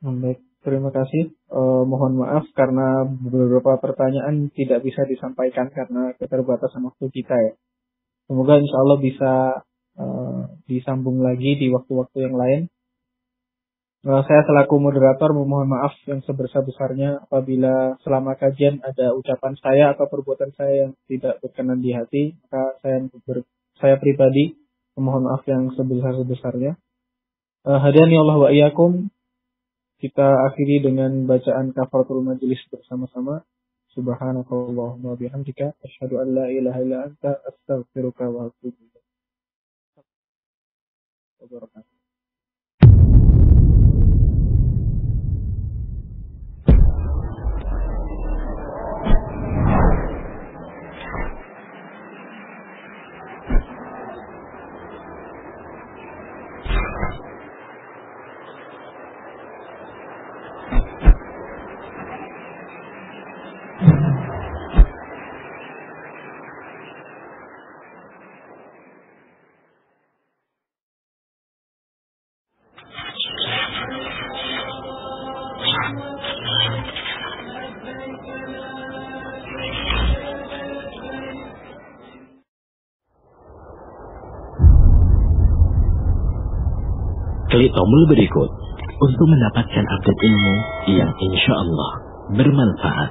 Speaker 1: Baik, terima kasih. Uh, mohon maaf karena beberapa pertanyaan tidak bisa disampaikan karena keterbatasan waktu kita ya. Semoga insya Allah bisa uh, disambung lagi di waktu-waktu yang lain. Uh, saya selaku moderator memohon maaf yang sebesar-besarnya apabila selama kajian ada ucapan saya atau perbuatan saya yang tidak berkenan di hati, maka saya ber, saya pribadi memohon maaf yang sebesar-besarnya. Uh, Hadiani Allah wa iyyakum kita akhiri dengan bacaan kafaratul majelis bersama-sama. Subhanakallahumma bihamdika asyhadu an la ilaha illa anta astaghfiruka wa atubu ilaik.
Speaker 3: Tombol berikut untuk mendapatkan update ilmu yang insya Allah bermanfaat.